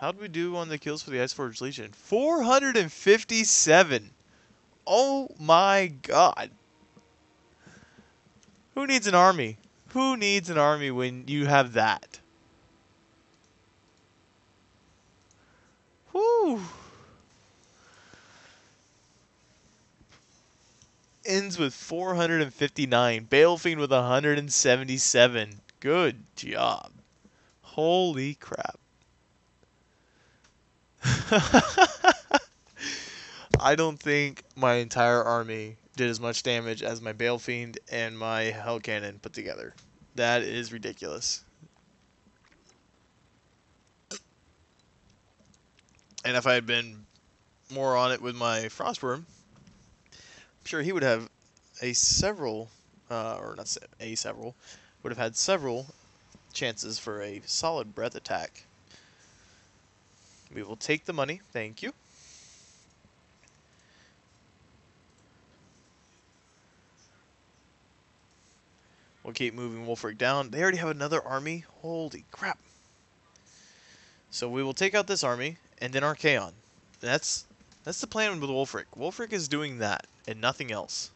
How'd we do on the kills for the Iceforge Legion? 457! Oh my god! Who needs an army? Who needs an army when you have that? Whoo! Ends with 459. Balefiend with 177. Good job. Holy crap. I don't think my entire army did as much damage as my Balefiend and my Hell Cannon put together. That is ridiculous. And if I had been more on it with my Frostworm, sure he would have a several, uh, or not a several, would have had several chances for a solid breath attack. We will take the money, thank you. We'll keep moving Wulfrik down. They already have another army. Holy crap. So we will take out this army, and then Archaon. That's that's the plan with Wulfrik. Wulfrik is doing that and nothing else.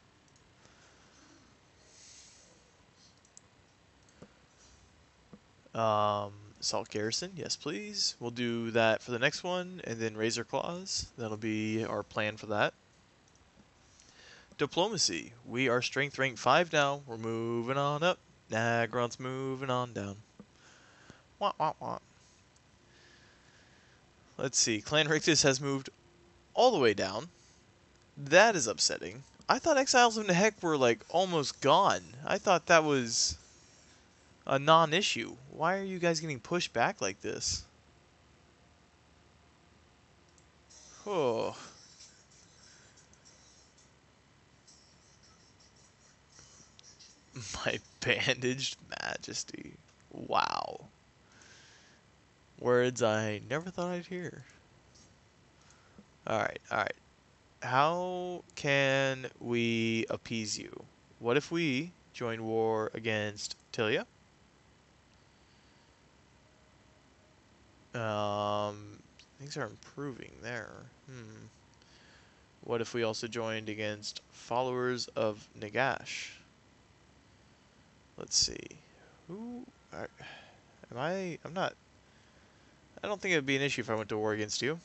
Um, Salt Garrison, yes please. We'll do that for the next one, and then Razor Claws. That'll be our plan for that. Diplomacy. We are strength rank 5 now. We're moving on up. Naggarond's moving on down. Wah, wah, wah. Let's see. Clan Rictus has moved all the way down. That is upsetting. I thought Exiles of Nehek were like almost gone. I thought that was a non-issue. Why are you guys getting pushed back like this? Oh. My bandaged majesty. Wow. Words I never thought I'd hear. Alright, alright. How can we appease you? What if we join war against Tilea? Um, things are improving there. Hmm. What if we also joined against followers of Nagash? Let's see. Who are, am I? I'm not. I don't think it would be an issue if I went to war against you.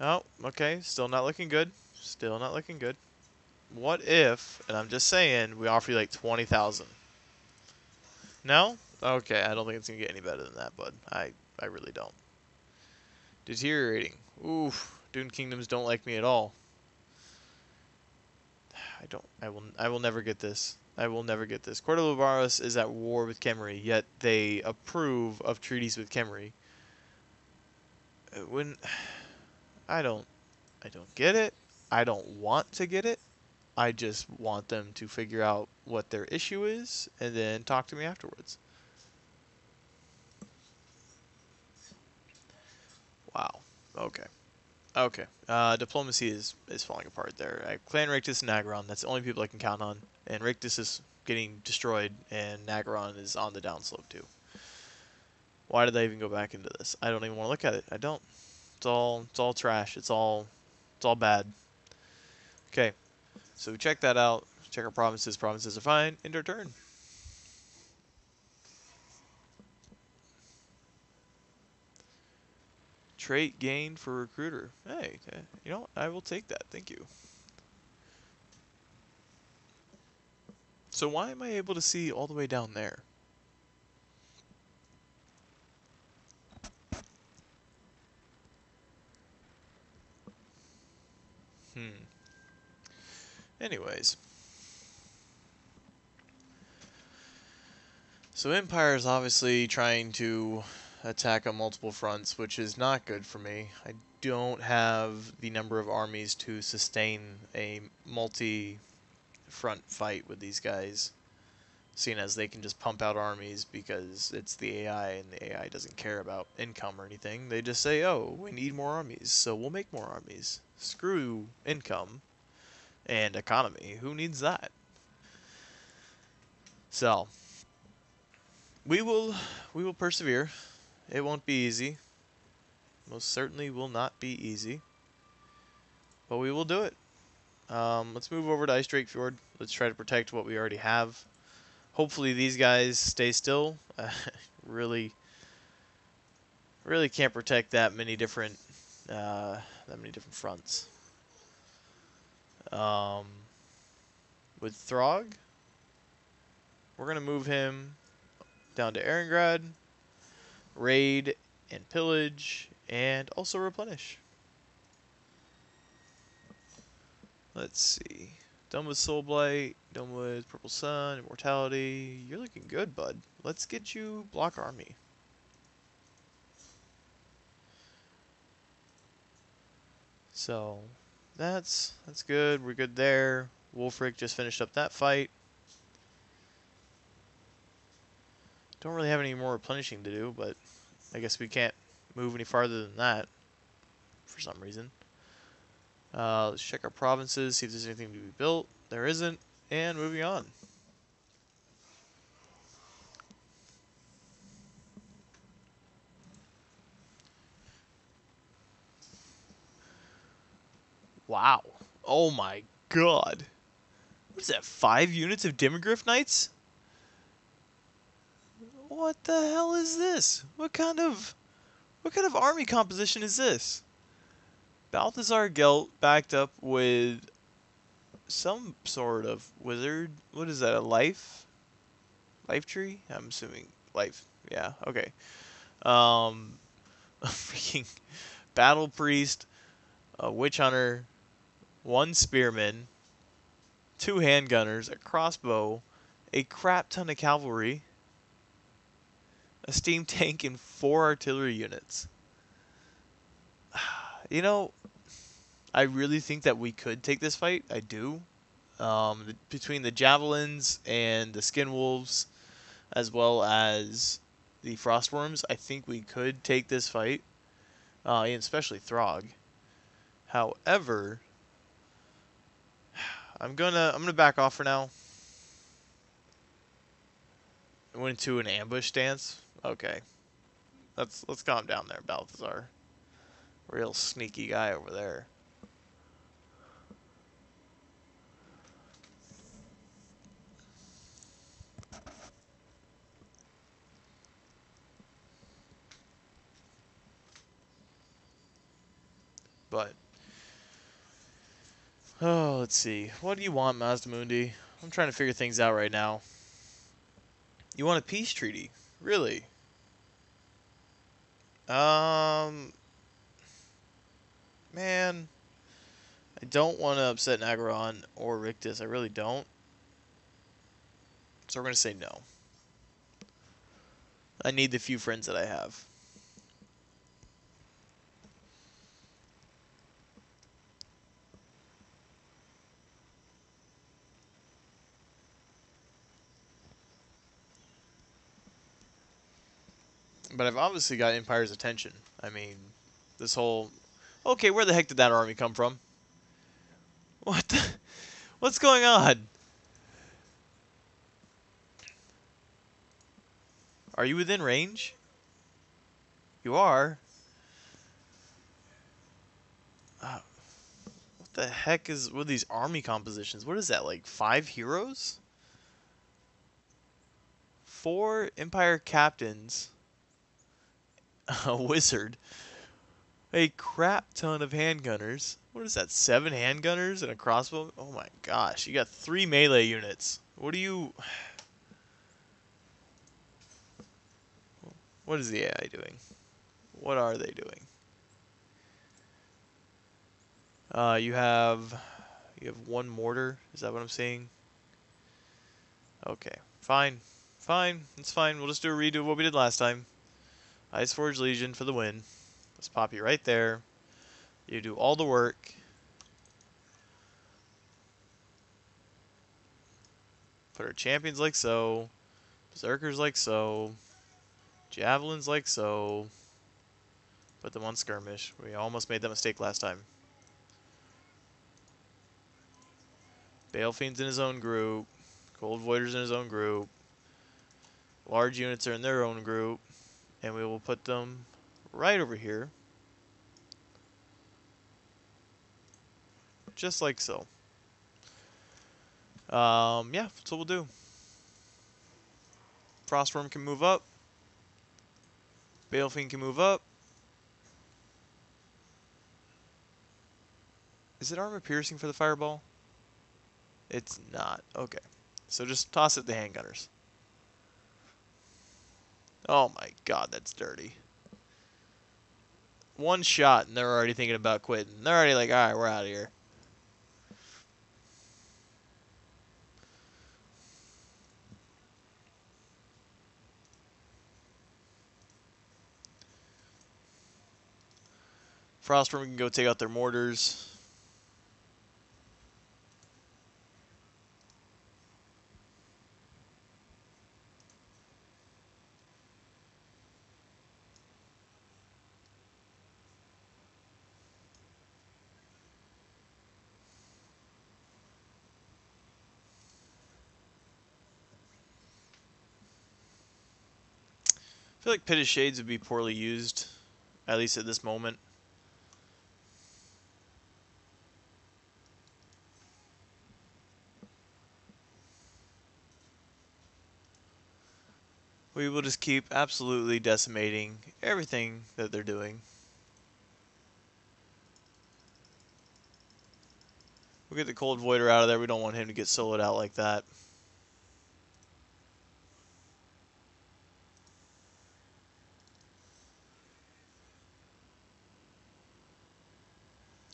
Oh, okay. Still not looking good. Still not looking good. What if, and I'm just saying, we offer you like 20000 No? Okay, I don't think it's going to get any better than that, bud. I, I really don't. Deteriorating. Oof. Dune Kingdoms don't like me at all. I don't, I will, I will never get this. I will never get this. Court of Lybaras is at war with Khemri, yet they approve of treaties with Khemri. Uh, when... I don't I don't get it. I don't want to get it. I just want them to figure out what their issue is and then talk to me afterwards. Wow. Okay. Okay. Uh, diplomacy is, is falling apart there. I, Clan Rictus and Naggarond, that's the only people I can count on. And Rictus is getting destroyed, and Naggarond is on the downslope too. Why did I even go back into this? I don't even want to look at it. I don't. It's all it's all trash. It's all it's all bad. Okay. So we check that out. Check our provinces. Provinces are fine. End our turn. Trait gained for recruiter. Hey, uh, you know, I will take that. Thank you. So why am I able to see all the way down there? Hmm. Anyways. So Empire is obviously trying to attack on multiple fronts, which is not good for me. I don't have the number of armies to sustain a multi-front fight with these guys, seeing as they can just pump out armies because it's the AI and the AI doesn't care about income or anything. They just say, oh, we need more armies, so we'll make more armies. Screw income and economy. Who needs that? So, we will we will persevere. It won't be easy. Most certainly will not be easy. But we will do it. Um, let's move over to Ice Drake Fjord. Let's try to protect what we already have. Hopefully these guys stay still. Uh, really, really can't protect that many different, uh, that many different fronts. Um, with Throg, we're gonna move him down to Erengrad raid and pillage, and also replenish. Let's see. Done with Soul Blight, done with Purple Sun, Immortality. You're looking good, bud. Let's get you Block Army. So, that's that's good. We're good there. Wulfrik just finished up that fight. Don't really have any more replenishing to do, but I guess we can't move any farther than that for some reason. Uh, let's check our provinces, see if there's anything to be built. There isn't, and moving on. Wow. Oh my god. What is that, five units of Demigryph Knights? What the hell is this? What kind of what kind of army composition is this? Balthazar Gelt backed up with some sort of wizard. What is that? A life? Life tree? I'm assuming life. Yeah. Okay. Um, a freaking battle priest, a witch hunter, one spearman, two handgunners, a crossbow, a crap ton of cavalry, a steam tank, and four artillery units. You know, I really think that we could take this fight. I do. Um, between the javelins and the skin wolves, as well as the frostworms, I think we could take this fight, uh, and especially Throg. However, I'm gonna I'm gonna back off for now. I went into an ambush stance. Okay. Let's let's calm down there, Balthazar. Real sneaky guy over there. But oh, let's see. What do you want, Mazdamundi? I'm trying to figure things out right now. You want a peace treaty? Really? Um, man, I don't want to upset Naggarond or Rictus. I really don't. So we're going to say no. I need the few friends that I have. But I've obviously got Empire's attention. I mean, This whole... Okay, where the heck did that army come from? What the... What's going on? Are you within range? You are. Uh, what the heck is with these army compositions? What is that, like five heroes? Four Empire captains. A wizard. A crap ton of handgunners. What is that, seven handgunners and a crossbow? Oh my gosh, you got three melee units. What are you... What is the AI doing? What are they doing? Uh, you have you have one mortar. Is that what I'm seeing? Okay, fine, fine. It's fine. We'll just do a redo of what we did last time. Iceforge Legion for the win. Let's pop you right there. You do all the work. Put our champions like so. Berserkers like so. Javelins like so. Put them on skirmish. We almost made that mistake last time. Balefiend's in his own group. Cold Voider's in his own group. Large units are in their own group. And we will put them right over here. Just like so. Um, yeah, that's what we'll do. Frostworm can move up. Balefiend can move up. Is it armor piercing for the fireball? It's not. Okay. So just toss it the handgunners. Oh my god, that's dirty. One shot and they're already thinking about quitting. They're already like, alright, we're out of here. Frostworm can go take out their mortars. I feel like Pit of Shades would be poorly used, at least at this moment. We will just keep absolutely decimating everything that they're doing. We'll get the Cold Voider out of there. We don't want him to get soloed out like that.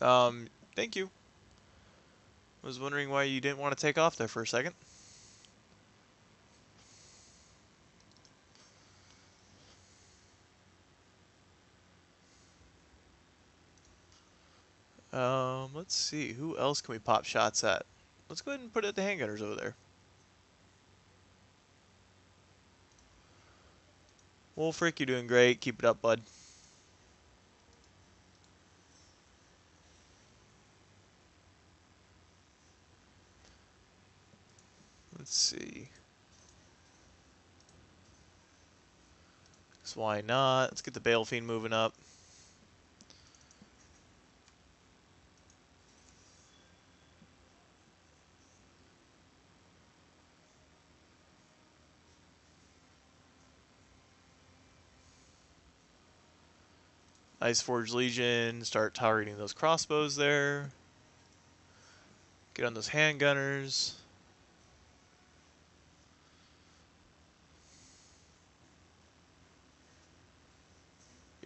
Um, thank you. Was wondering why you didn't want to take off there for a second. Um, let's see. Who else can we pop shots at? Let's go ahead and put it at the handgunners over there. Wulfrik, you're doing great. Keep it up, bud. Let's see. So why not? Let's get the Balefiend moving up. Iceforge Legion, start targeting those crossbows there. Get on those handgunners.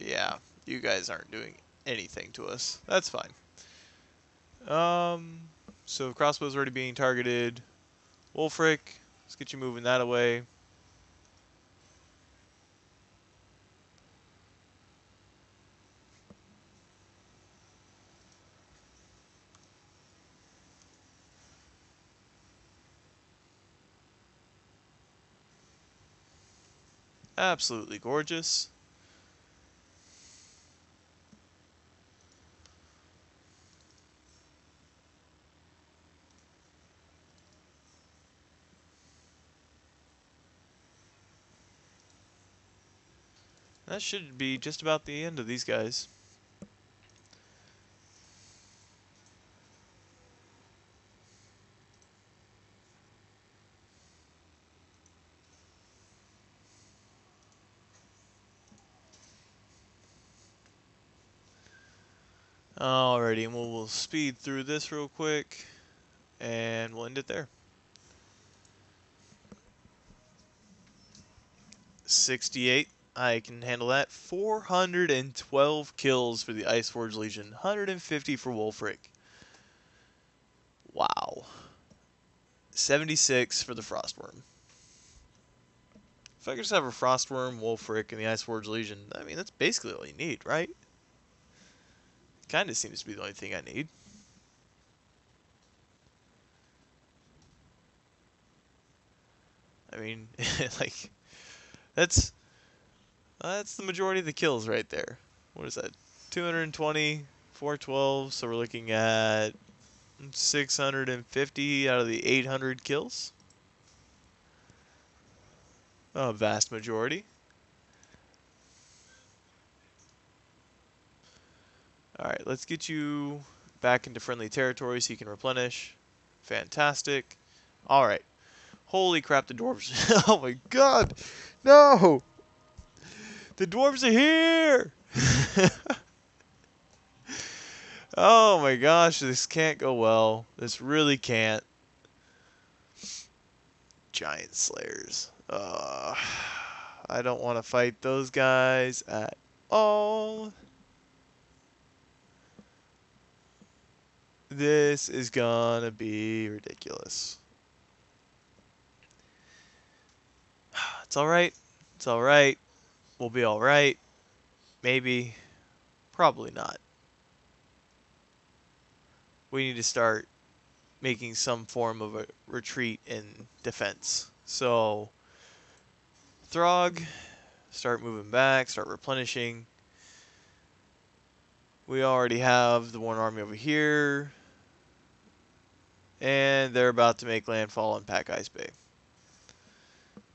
Yeah, you guys aren't doing anything to us. That's fine. Um, so crossbows already being targeted. Wulfrik, let's get you moving that away. Absolutely gorgeous. That should be just about the end of these guys. Alrighty, and we'll, we'll speed through this real quick, and we'll end it there. 68, I can handle that. 412 kills for the Iceforge Legion, 150 for Wulfrik. Wow. 76 for the Frostworm. If I could just have a Frostworm, Wulfrik, and the Iceforge Legion, I mean, that's basically all you need, right? Kind of seems to be the only thing I need. I mean, like, that's that's the majority of the kills right there. What is that? 220, 412, so we're looking at 650 out of the 800 kills. A vast majority. Alright, let's get you back into friendly territory so you can replenish. Fantastic. Alright. Holy crap, the dwarves. oh my god! No! The dwarves are here! oh my gosh, this can't go well. This really can't. Giant Slayers. Uh, I don't want to fight those guys at all. This is gonna be ridiculous. It's alright. It's alright. We'll be alright. Maybe. Probably not. We need to start making some form of a retreat in defense. So, Throg, start moving back, start replenishing. We already have the one army over here. And they're about to make landfall in Pack Ice Bay.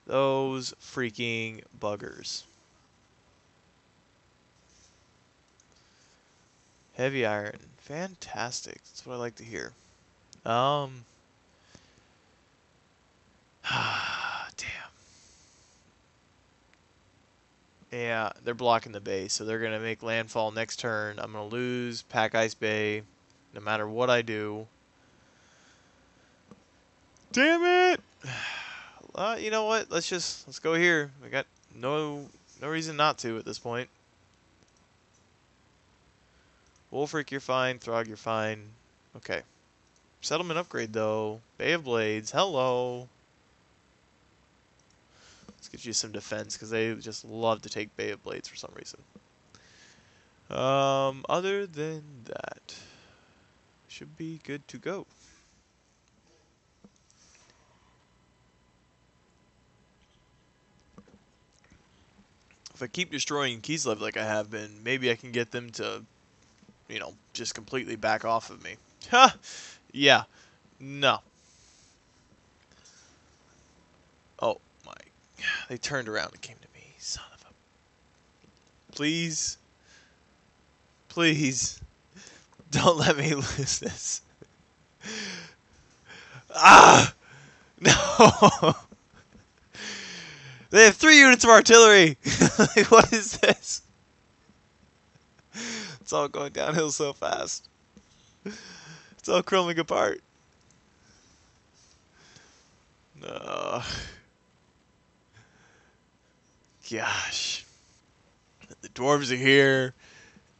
Those freaking buggers. Heavy iron. Fantastic. That's what I like to hear. Um. Damn. Yeah, they're blocking the bay, so they're going to make landfall next turn. I'm going to lose Pack Ice Bay no matter what I do. Damn it! Uh, you know what? Let's just let's go here. We got no no reason not to at this point. Wulfrik, you're fine. Throg, you're fine. Okay. Settlement upgrade though. Bay of Blades. Hello. Let's get you some defense because they just love to take Bay of Blades for some reason. Um, other than that, should be good to go. if I keep destroying Kislev like I have been, maybe I can get them to, you know, just completely back off of me. Huh? yeah. No. Oh, my. They turned around and came to me. Son of a... Please. Please. Don't let me lose this. ah! No! They have three units of artillery. like, what is this? It's all going downhill so fast. It's all crumbling apart. No. Gosh. The dwarves are here.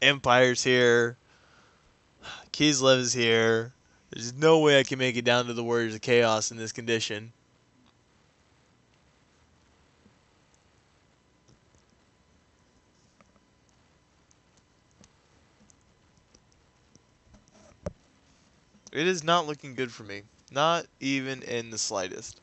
Empire's here. Kislev is here. There's no way I can make it down to the Warriors of Chaos in this condition. It is not looking good for me. Not even in the slightest.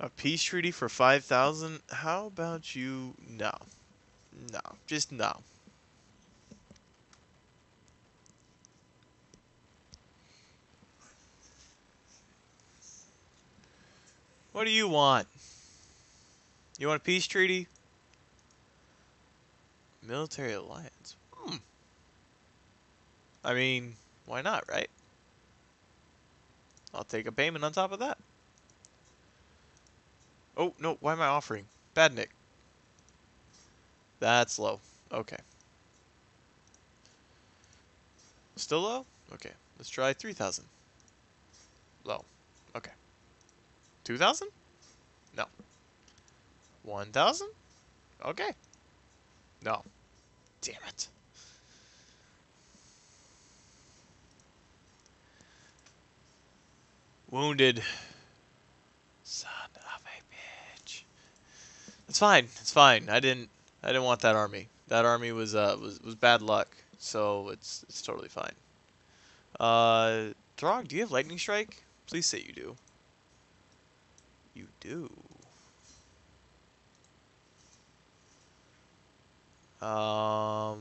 A peace treaty for 5,000? How about you? No. No. Just no. What do you want? You want a peace treaty? Military alliance. Hmm. I mean, why not, right? I'll take a payment on top of that. Oh, no, why am I offering? Bad Nick. That's low. Okay. Still low? Okay. Let's try 3,000. Low. Okay. 2,000? No. 1,000? Okay. No. Damn it. Wounded. Son of a bitch. It's fine. It's fine. I didn't I didn't want that army. That army was uh was was bad luck. So it's it's totally fine. Uh Throg, do you have lightning strike? Please say you do. You do. Um,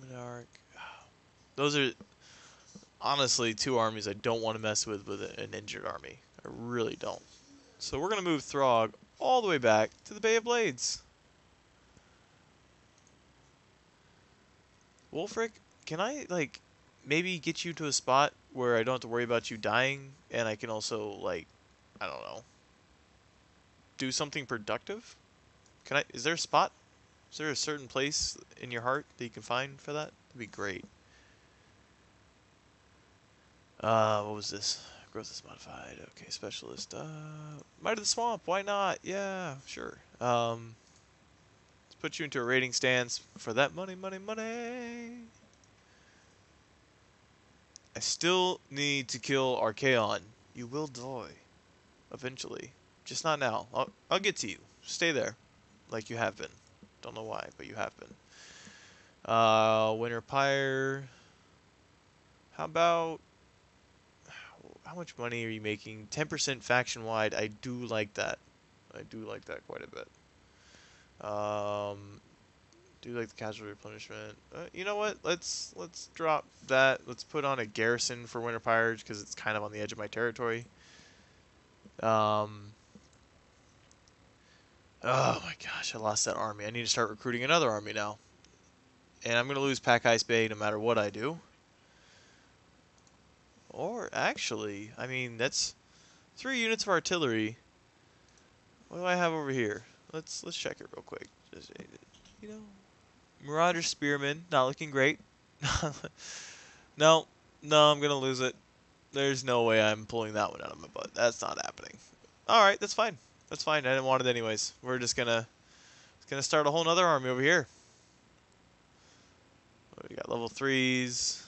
Luminarch. Those are honestly two armies I don't want to mess with with an injured army. I really don't. So we're going to move Throg all the way back to the Bay of Blades. Wulfrik, can I, like, maybe get you to a spot where I don't have to worry about you dying, and I can also, like, I don't know, do something productive? Can I, is there a spot? Is there a certain place in your heart that you can find for that? That'd be great. Uh, what was this? Growth is modified. Okay, specialist. Uh, Might of the Swamp. Why not? Yeah, sure. Um, let's put you into a raiding stance for that money, money, money. I still need to kill Archaon. You will die. Eventually. Just not now. I'll, I'll get to you. Stay there. Like you have been. Don't know why, but you have been. Uh, Winter Pyre. How about... How much money are you making? 10% faction-wide. I do like that. I do like that quite a bit. Um, do like the casual replenishment. Uh, you know what? Let's let's drop that. Let's put on a garrison for Winter Pyre because it's kind of on the edge of my territory. Um. Oh my gosh, I lost that army. I need to start recruiting another army now. And I'm going to lose Pack Ice Bay no matter what I do. Or actually, I mean, that's three units of artillery. What do I have over here? Let's let's check it real quick. Just, you know, Marauder Spearman, not looking great. no, no, I'm gonna lose it. There's no way I'm pulling that one out of my butt. That's not happening. All right, that's fine. That's fine. I didn't want it anyways. We're just gonna gonna start a whole nother army over here. We got level threes.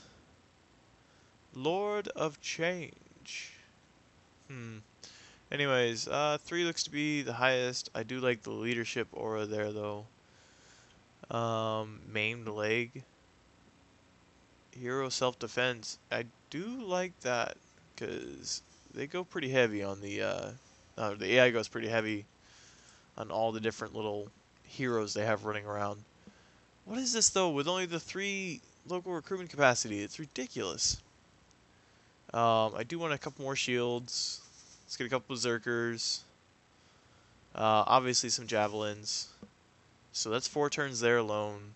Lord of Change. Hmm. Anyways, uh, three looks to be the highest. I do like the leadership aura there, though. Um, maimed leg. Hero self-defense. I do like that because they go pretty heavy on the, uh, uh, the AI goes pretty heavy on all the different little heroes they have running around. What is this though with only the three local recruitment capacity? It's ridiculous. Um, I do want a couple more shields. Let's get a couple berserkers. Uh, obviously some javelins. So that's four turns there alone.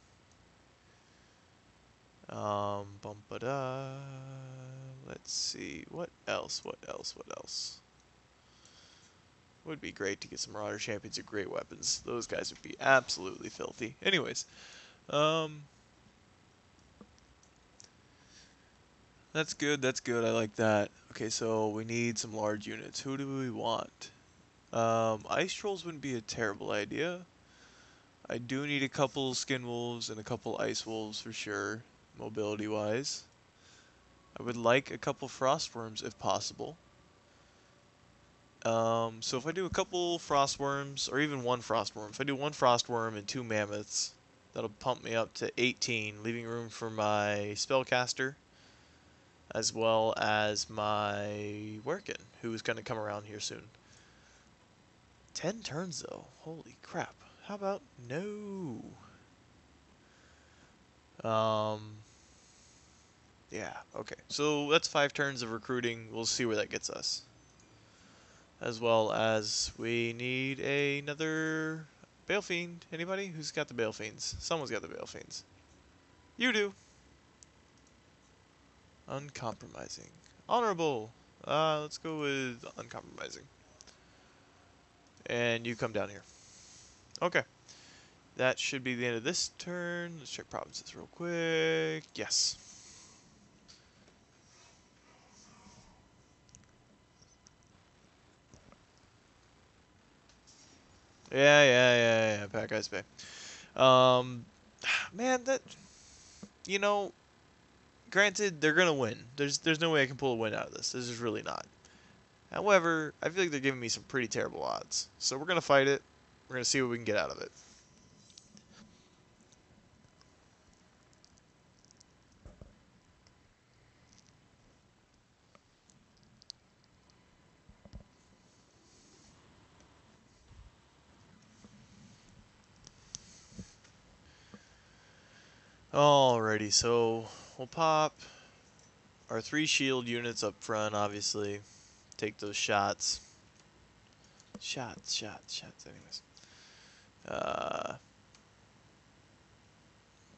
Um, bum ba da. Let's see. What else? What else? What else? Would be great to get some Marauder Champions of great weapons. Those guys would be absolutely filthy. Anyways, um, that's good. That's good. I like that. Okay, so we need some large units. Who do we want? Um, Ice Trolls wouldn't be a terrible idea. I do need a couple Skin Wolves and a couple Ice Wolves for sure, mobility-wise. I would like a couple frost worms if possible. Um, so if I do a couple Frostworms, or even one Frostworm, if I do one Frostworm and two Mammoths, that'll pump me up to 18, leaving room for my Spellcaster, as well as my Werekin, who is going to come around here soon. 10 turns though, holy crap. How about no? Um, yeah, okay. So that's five turns of recruiting. We'll see where that gets us. As well as we need another Balefiend. Anybody? Who's got the Balefiends? Someone's got the Balefiends. You do. Uncompromising. Honorable. Uh, let's go with uncompromising. And you come down here. Okay. That should be the end of this turn. Let's check provinces real quick. Yes. Yeah, yeah, yeah, yeah. Pack Ice Bay. Um, man, that you know, granted, they're gonna win. There's there's no way I can pull a win out of this. This is really not. However, I feel like they're giving me some pretty terrible odds. So we're gonna fight it. We're gonna see what we can get out of it. Alrighty, so we'll pop our three shield units up front, obviously. Take those shots. Shots, shots, shots, anyways. Uh,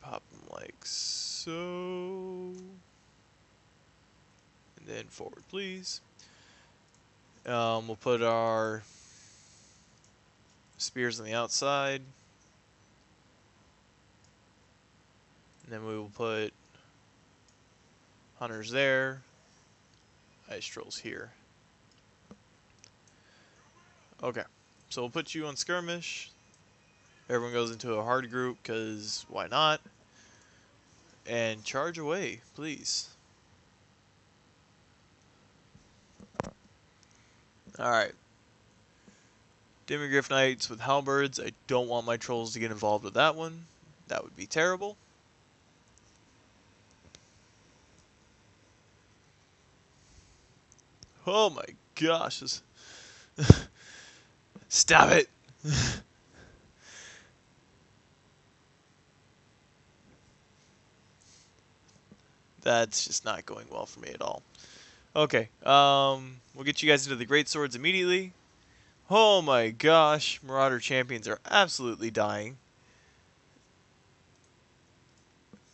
pop them like so. And then forward, please. Um, we'll put our spears on the outside. And then we will put hunters there, ice trolls here. Okay, so we'll put you on skirmish. Everyone goes into a hard group because why not? And charge away, please. Alright. Demigryph Knights with halberds. I don't want my trolls to get involved with that one. That would be terrible. Oh my gosh. Stop it. That's just not going well for me at all. Okay, um, we'll get you guys into the great swords immediately. Oh my gosh, Marauder champions are absolutely dying.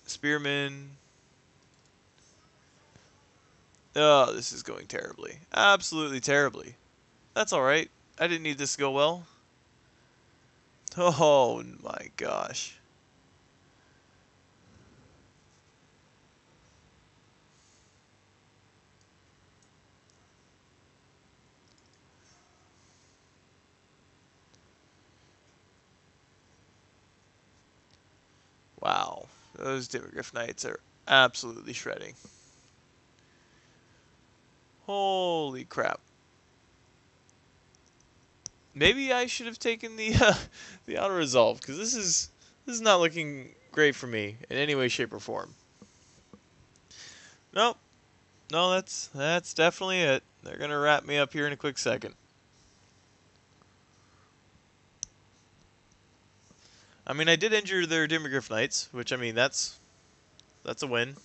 Spearmen, Oh, this is going terribly. Absolutely terribly. That's alright. I didn't need this to go well. Oh my gosh. Wow. Those Demigryph Knights are absolutely shredding. Holy crap. Maybe I should have taken the uh, the auto resolve because this is this is not looking great for me in any way, shape, or form. Nope. No, that's that's definitely it. They're gonna wrap me up here in a quick second. I mean, I did injure their Demigryph Knights, which I mean that's that's a win.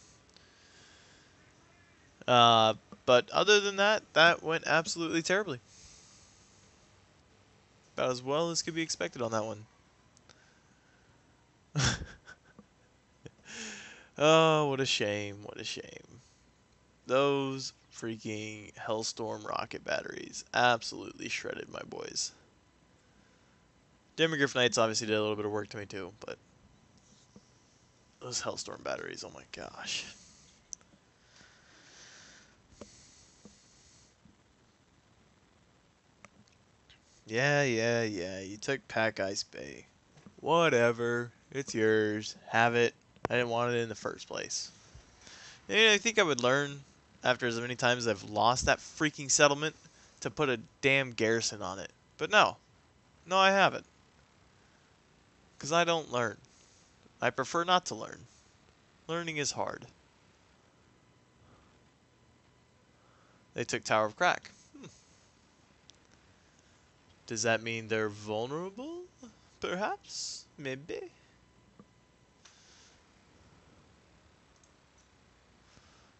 Uh, but other than that, that went absolutely terribly. About as well as could be expected on that one. oh, what a shame. What a shame. Those freaking Hellstorm rocket batteries absolutely shredded my boys. Demigryph Knights obviously did a little bit of work to me too, but those Hellstorm batteries, oh my gosh. Yeah, yeah, yeah. You took Pack Ice Bay. Whatever. It's yours. Have it. I didn't want it in the first place. And I think I would learn after as many times I've lost that freaking settlement to put a damn garrison on it. But no. No, I haven't. Because I don't learn. I prefer not to learn. Learning is hard. They took Tower of Khrakk. Does that mean they're vulnerable? Perhaps? Maybe?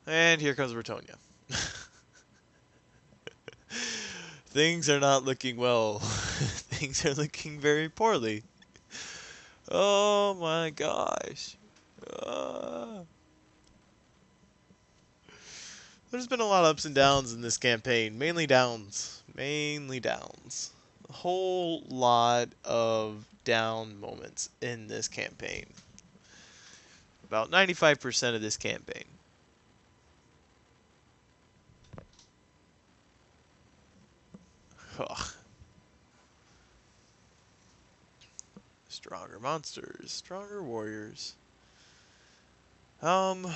And here comes Bretonnia. Things are not looking well. Things are looking very poorly. Oh my gosh. Uh, there's been a lot of ups and downs in this campaign. Mainly downs. Mainly downs. Whole lot of down moments in this campaign. About 95% of this campaign. Ugh. Stronger monsters, stronger warriors. Um,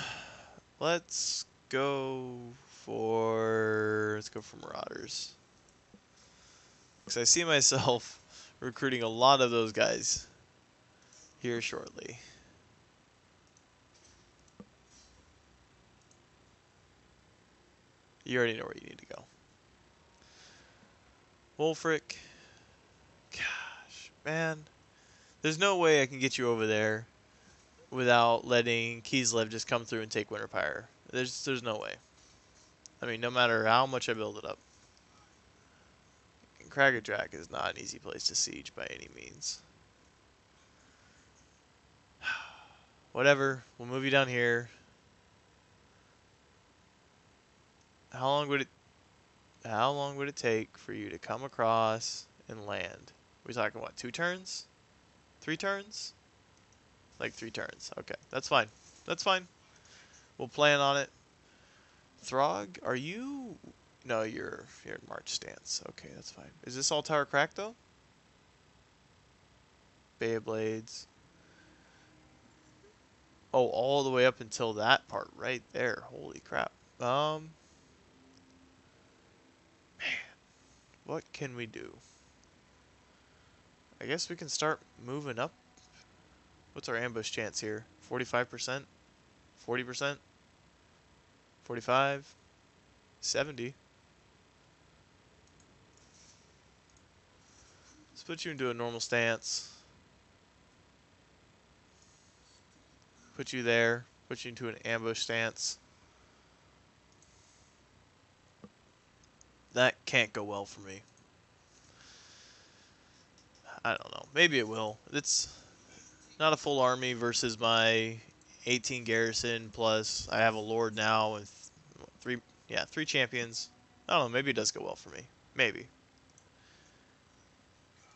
let's go for let's go for marauders. Because I see myself recruiting a lot of those guys here shortly. You already know where you need to go. Wulfrik. Gosh, man. There's no way I can get you over there without letting Kislev just come through and take Winter Pyre. There's there's no way. I mean, no matter how much I build it up. Kraka Drak is not an easy place to siege by any means. Whatever, we'll move you down here. How long would it how long would it take for you to come across and land? We talking what, two turns? Three turns? Like three turns. Okay, that's fine. That's fine. We'll plan on it. Throg, are you... No, you're, you're in March stance. Okay, that's fine. Is this all Tower Crack, though? Bay Blades. Oh, all the way up until that part right there. Holy crap. Um... Man, what can we do? I guess we can start moving up. What's our ambush chance here? 45%? 40%? 45? 70? Let's put you into a normal stance. Put you there. Put you into an ambush stance. That can't go well for me. I don't know. Maybe it will. It's not a full army versus my 18 garrison plus I have a lord now with three yeah, three champions. I don't know, maybe it does go well for me. Maybe.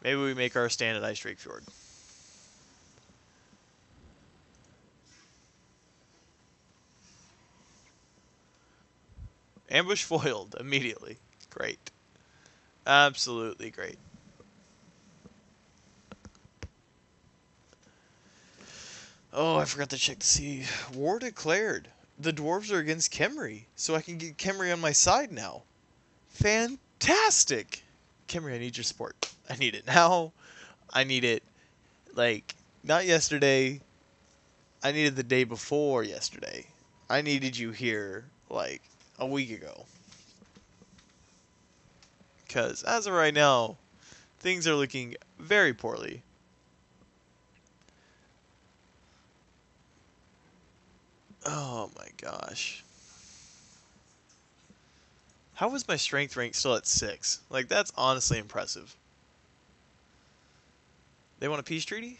Maybe we make our stand at Ice Drake Fjord. Ambush foiled immediately. Great. Absolutely great. Oh, I forgot to check to see. War declared. The dwarves are against Khemri, so I can get Khemri on my side now. Fantastic! Khemri, I need your support. I need it now. I need it, like, not yesterday. I needed the day before yesterday. I needed you here, like, a week ago. Because, as of right now, things are looking very poorly Oh my gosh. How was my strength rank still at 6? Like, that's honestly impressive. They want a peace treaty?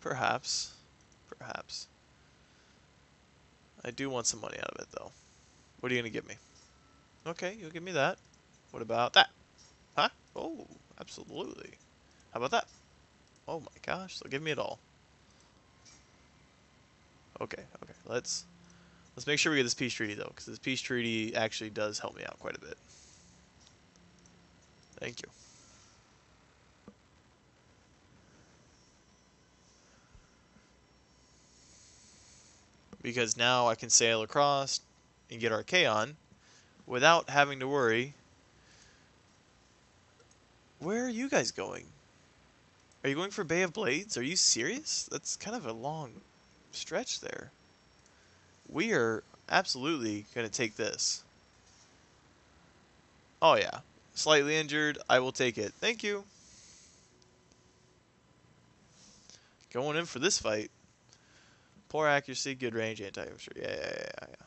Perhaps. Perhaps. I do want some money out of it, though. What are you going to give me? Okay, you'll give me that. What about that? Huh? Oh, absolutely. How about that? Oh my gosh, they'll give me it all. Okay, okay. Let's let's make sure we get this peace treaty though, because this peace treaty actually does help me out quite a bit. Thank you. Because now I can sail across and get Archaon without having to worry. Where are you guys going? Are you going for Bay of Blades? Are you serious? That's kind of a long stretch there. We are absolutely going to take this. Oh, yeah. Slightly injured. I will take it. Thank you. Going in for this fight. Poor accuracy, good range, anti-infantry. Yeah, yeah, yeah, yeah.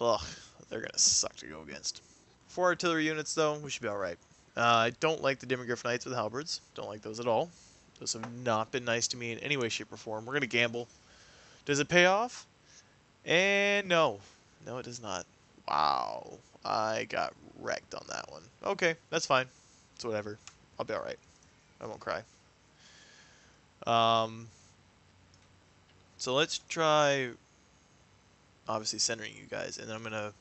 Ugh, they're going to suck to go against. Four artillery units, though, we should be alright. Uh, I don't like the Demigryph Knights with halberds. Don't like those at all. Those have not been nice to me in any way, shape, or form. We're going to gamble. Does it pay off? And no. No, it does not. Wow. I got wrecked on that one. Okay, that's fine. It's whatever. I'll be alright. I won't cry. Um, so let's try, obviously, centering you guys. And then I'm going to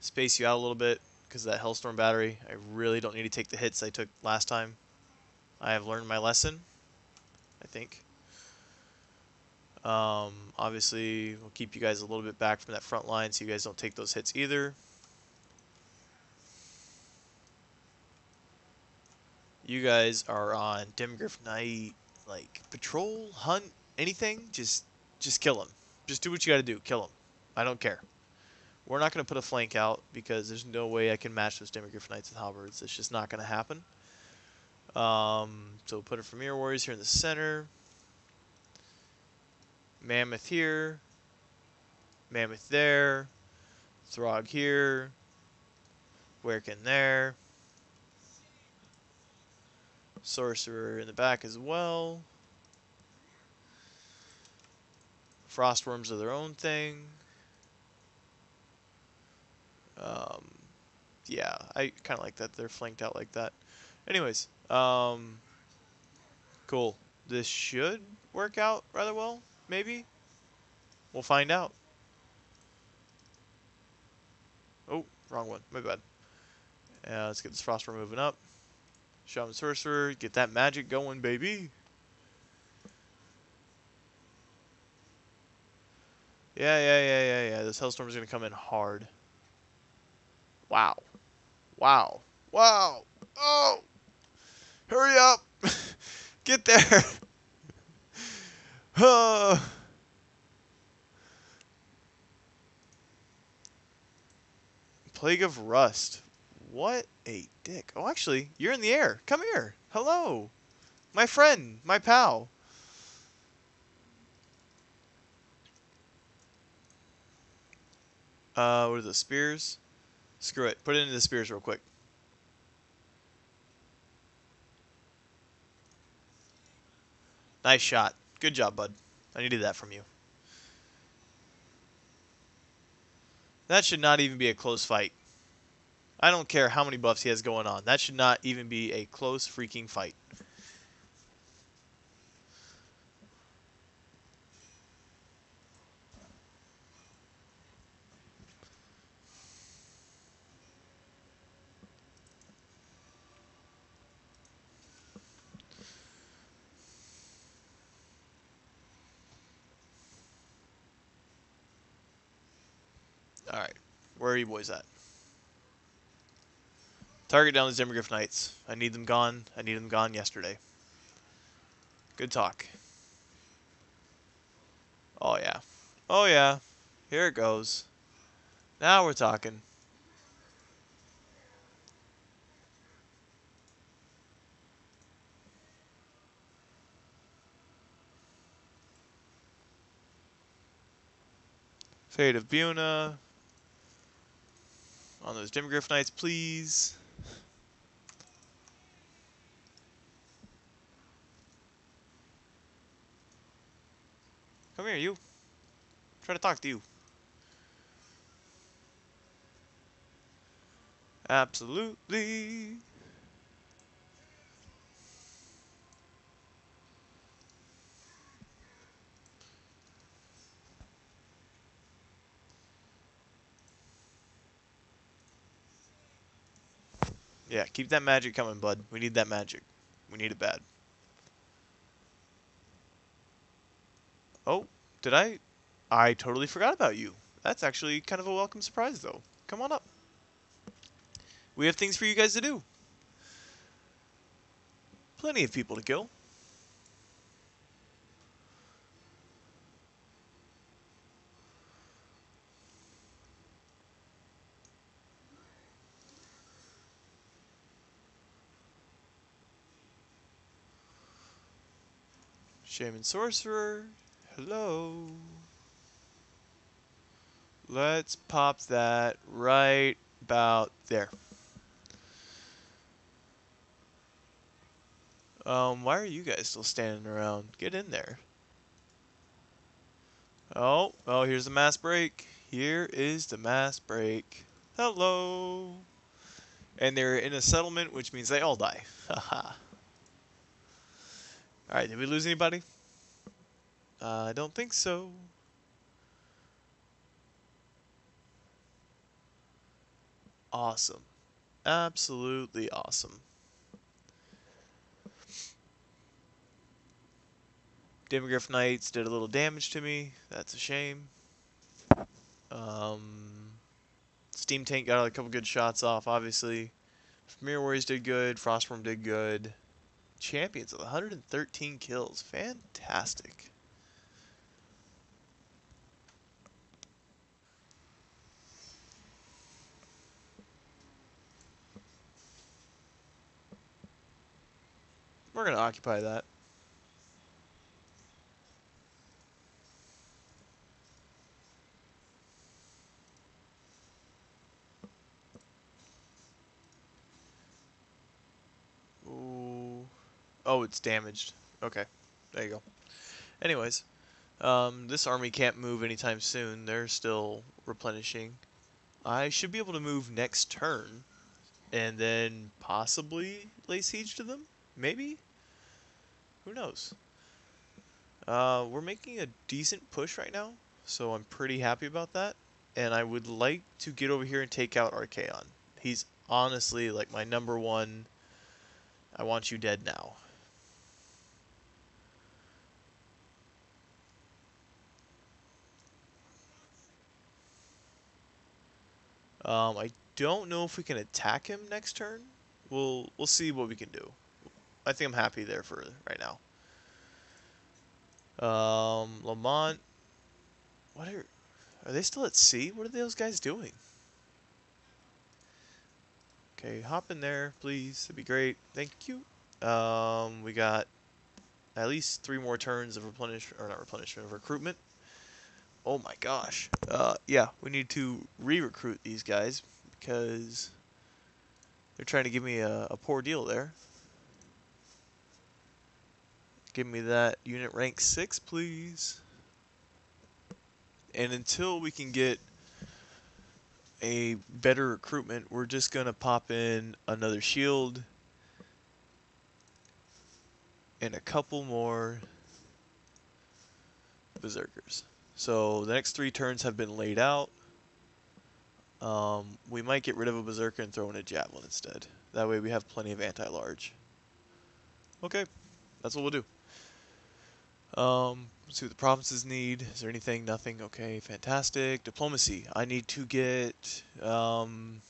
space you out a little bit because that Hellstorm battery. I really don't need to take the hits I took last time. I have learned my lesson, I think. Um, obviously, we'll keep you guys a little bit back from that front line so you guys don't take those hits either. You guys are on Demigryph Knight, like, patrol, hunt, anything, just just kill him. Just do what you gotta do, kill him. I don't care. We're not going to put a flank out because there's no way I can match those Demigryph Knights with halberds. It's just not going to happen. Um, so we'll put Fimir Warriors here in the center. Mammoth here. Mammoth there. Throg here. Werekin there. Sorcerer in the back as well. Frostworms are their own thing. Um, yeah, I kind of like that they're flanked out like that. Anyways, um, cool. This should work out rather well, maybe. We'll find out. Oh, wrong one. My bad. Uh, let's get this Frostworm moving up. Shaman Sorcerer, get that magic going, baby. Yeah, yeah, yeah, yeah, yeah. This Hellstorm is going to come in hard. Wow. Wow. Wow. Oh! Hurry up! Get there! uh. Plague of Rust. What a dick. Oh, actually, you're in the air. Come here. Hello. My friend. My pal. Uh, what are the spears? Screw it. Put it into the spears real quick. Nice shot. Good job, bud. I needed that from you. That should not even be a close fight. I don't care how many buffs he has going on. That should not even be a close freaking fight. Alright. Where are you boys at? Target down the Demigryph Knights. I need them gone. I need them gone yesterday. Good talk. Oh, yeah. Oh, yeah. Here it goes. Now we're talking. Fate of Bjuna on those Demigryph Knights, please. Come here, you. Try to talk to you. Absolutely. Yeah, keep that magic coming, bud. We need that magic. We need it bad. Oh, did I? I totally forgot about you. That's actually kind of a welcome surprise, though. Come on up. We have things for you guys to do. Plenty of people to kill. Shaman Sorcerer, hello. Let's pop that right about there. Um, why are you guys still standing around? Get in there. Oh, oh, here's the mass break. Here is the mass break. Hello. And they're in a settlement, which means they all die. Haha. Alright, did we lose anybody? Uh, I don't think so. Awesome. Absolutely awesome. Demigryph Knights did a little damage to me. That's a shame. Um, Steam Tank got a couple good shots off, obviously. Fimir Warriors did good. Frostworm did good. Champions with 113 kills. Fantastic. We're going to occupy that. Ooh. Oh, it's damaged. Okay. There you go. Anyways, um, this army can't move anytime soon. They're still replenishing. I should be able to move next turn and then possibly lay siege to them? Maybe? Who knows? Uh, we're making a decent push right now, so I'm pretty happy about that. And I would like to get over here and take out Archaon. He's honestly like my number one. I want you dead now. Um, I don't know if we can attack him next turn. We'll we'll see what we can do. I think I'm happy there for right now. Um, Lamont. What are... Are they still at sea? What are those guys doing? Okay, hop in there, please. That'd be great. Thank you. Um, we got at least three more turns of replenish or not replenishment of recruitment. Oh my gosh. Uh, yeah, we need to re-recruit these guys because they're trying to give me a, a poor deal there. Give me that unit rank 6, please. And until we can get a better recruitment, we're just going to pop in another shield and a couple more berserkers. So the next three turns have been laid out. Um, we might get rid of a berserker and throw in a javelin instead. That way we have plenty of anti-large. Okay, that's what we'll do. Um, see what the provinces need. Is there anything? Nothing. Okay, fantastic. Diplomacy. I need to get, um,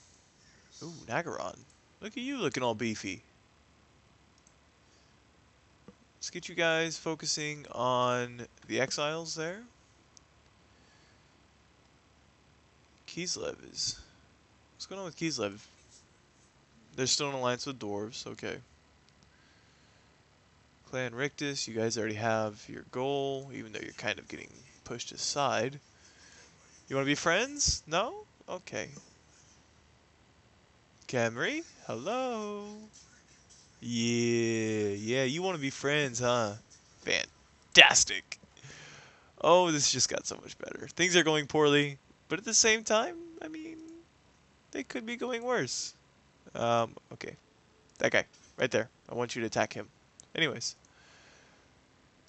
ooh, Naggarond. Look at you looking all beefy. Let's get you guys focusing on the exiles there. Kislev is... What's going on with Kislev? They're still in alliance with dwarves, okay. Clan Rictus, you guys already have your goal, even though you're kind of getting pushed aside. You want to be friends? No? Okay. Khemri, hello. Yeah, yeah, you want to be friends, huh? Fantastic. Oh, this just got so much better. Things are going poorly, but at the same time, I mean, they could be going worse. Um, okay. That guy, right there. I want you to attack him. Anyways.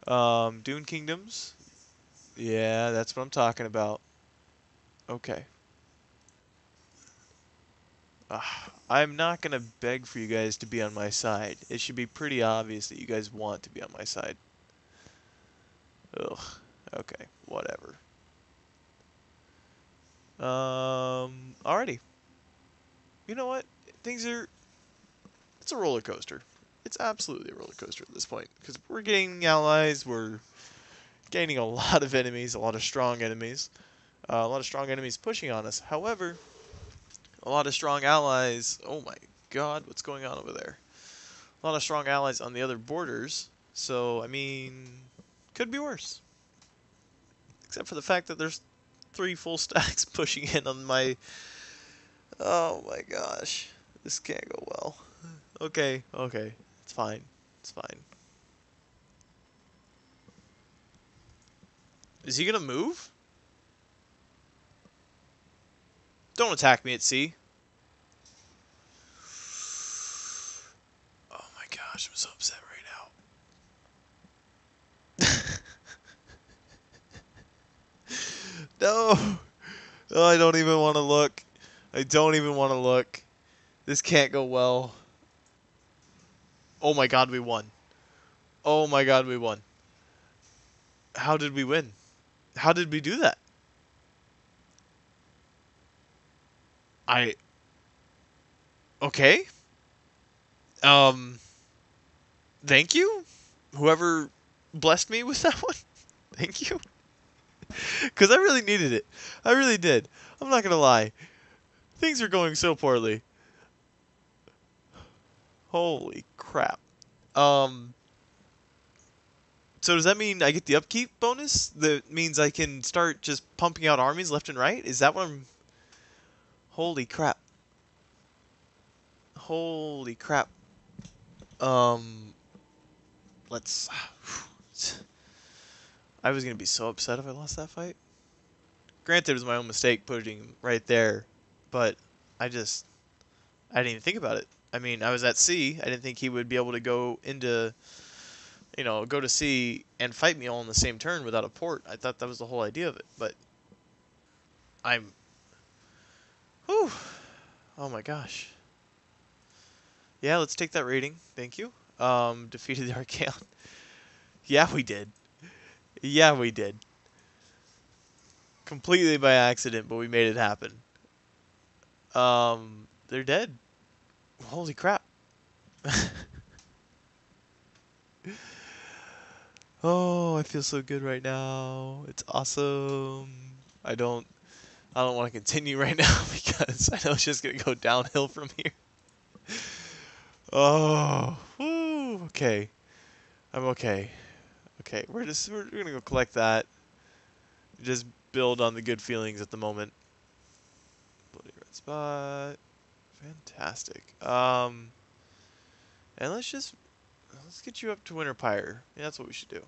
Um, Dune Kingdoms. Yeah, that's what I'm talking about. Okay. Uh, I'm not going to beg for you guys to be on my side. It should be pretty obvious that you guys want to be on my side. Ugh. Okay, whatever. Um, alrighty. You know what? Things are... It's a roller coaster it's absolutely a roller coaster at this point because we're gaining allies, we're gaining a lot of enemies, a lot of strong enemies, uh, a lot of strong enemies pushing on us. However, a lot of strong allies. Oh my God, what's going on over there? A lot of strong allies on the other borders. So I mean, could be worse. Except for the fact that there's three full stacks pushing in on my Oh my gosh. This can't go well. Okay, okay. It's fine. It's fine. Is he gonna move? Don't attack me at sea. Oh my gosh, I'm so upset right now. No! Oh, I don't even want to look. I don't even want to look. This can't go well. Oh my god, we won. Oh my god, we won. How did we win? How did we do that? I Okay. Um thank you whoever blessed me with that one. thank you. Cuz I really needed it. I really did. I'm not going to lie. Things are going so poorly. Holy crap. Um so does that mean I get the upkeep bonus? That means I can start just pumping out armies left and right? Is that what I'm... Holy crap. Holy crap. Um... Let's... I was to be so upset if I lost that fight. Granted, it was my own mistake putting him right there, but I just... I didn't even think about it. I mean, I was at sea. I didn't think he would be able to go into you know, go to sea and fight me all in the same turn without a port. I thought that was the whole idea of it, but I'm. Whew. Oh my gosh. Yeah, let's take that rating. Thank you. Um, defeated the Archaon. yeah, we did. Yeah, we did. Completely by accident, but we made it happen. Um, they're dead. Holy crap. Oh, I feel so good right now. It's awesome. I don't I don't want to continue right now because I know it's just going to go downhill from here. Oh, okay. I'm okay. Okay, we're just we're to go collect that. Just build on the good feelings at the moment. Bloody red spot. Fantastic. Um and let's just Let's get you up to Winter Pyre. Yeah, that's what we should do.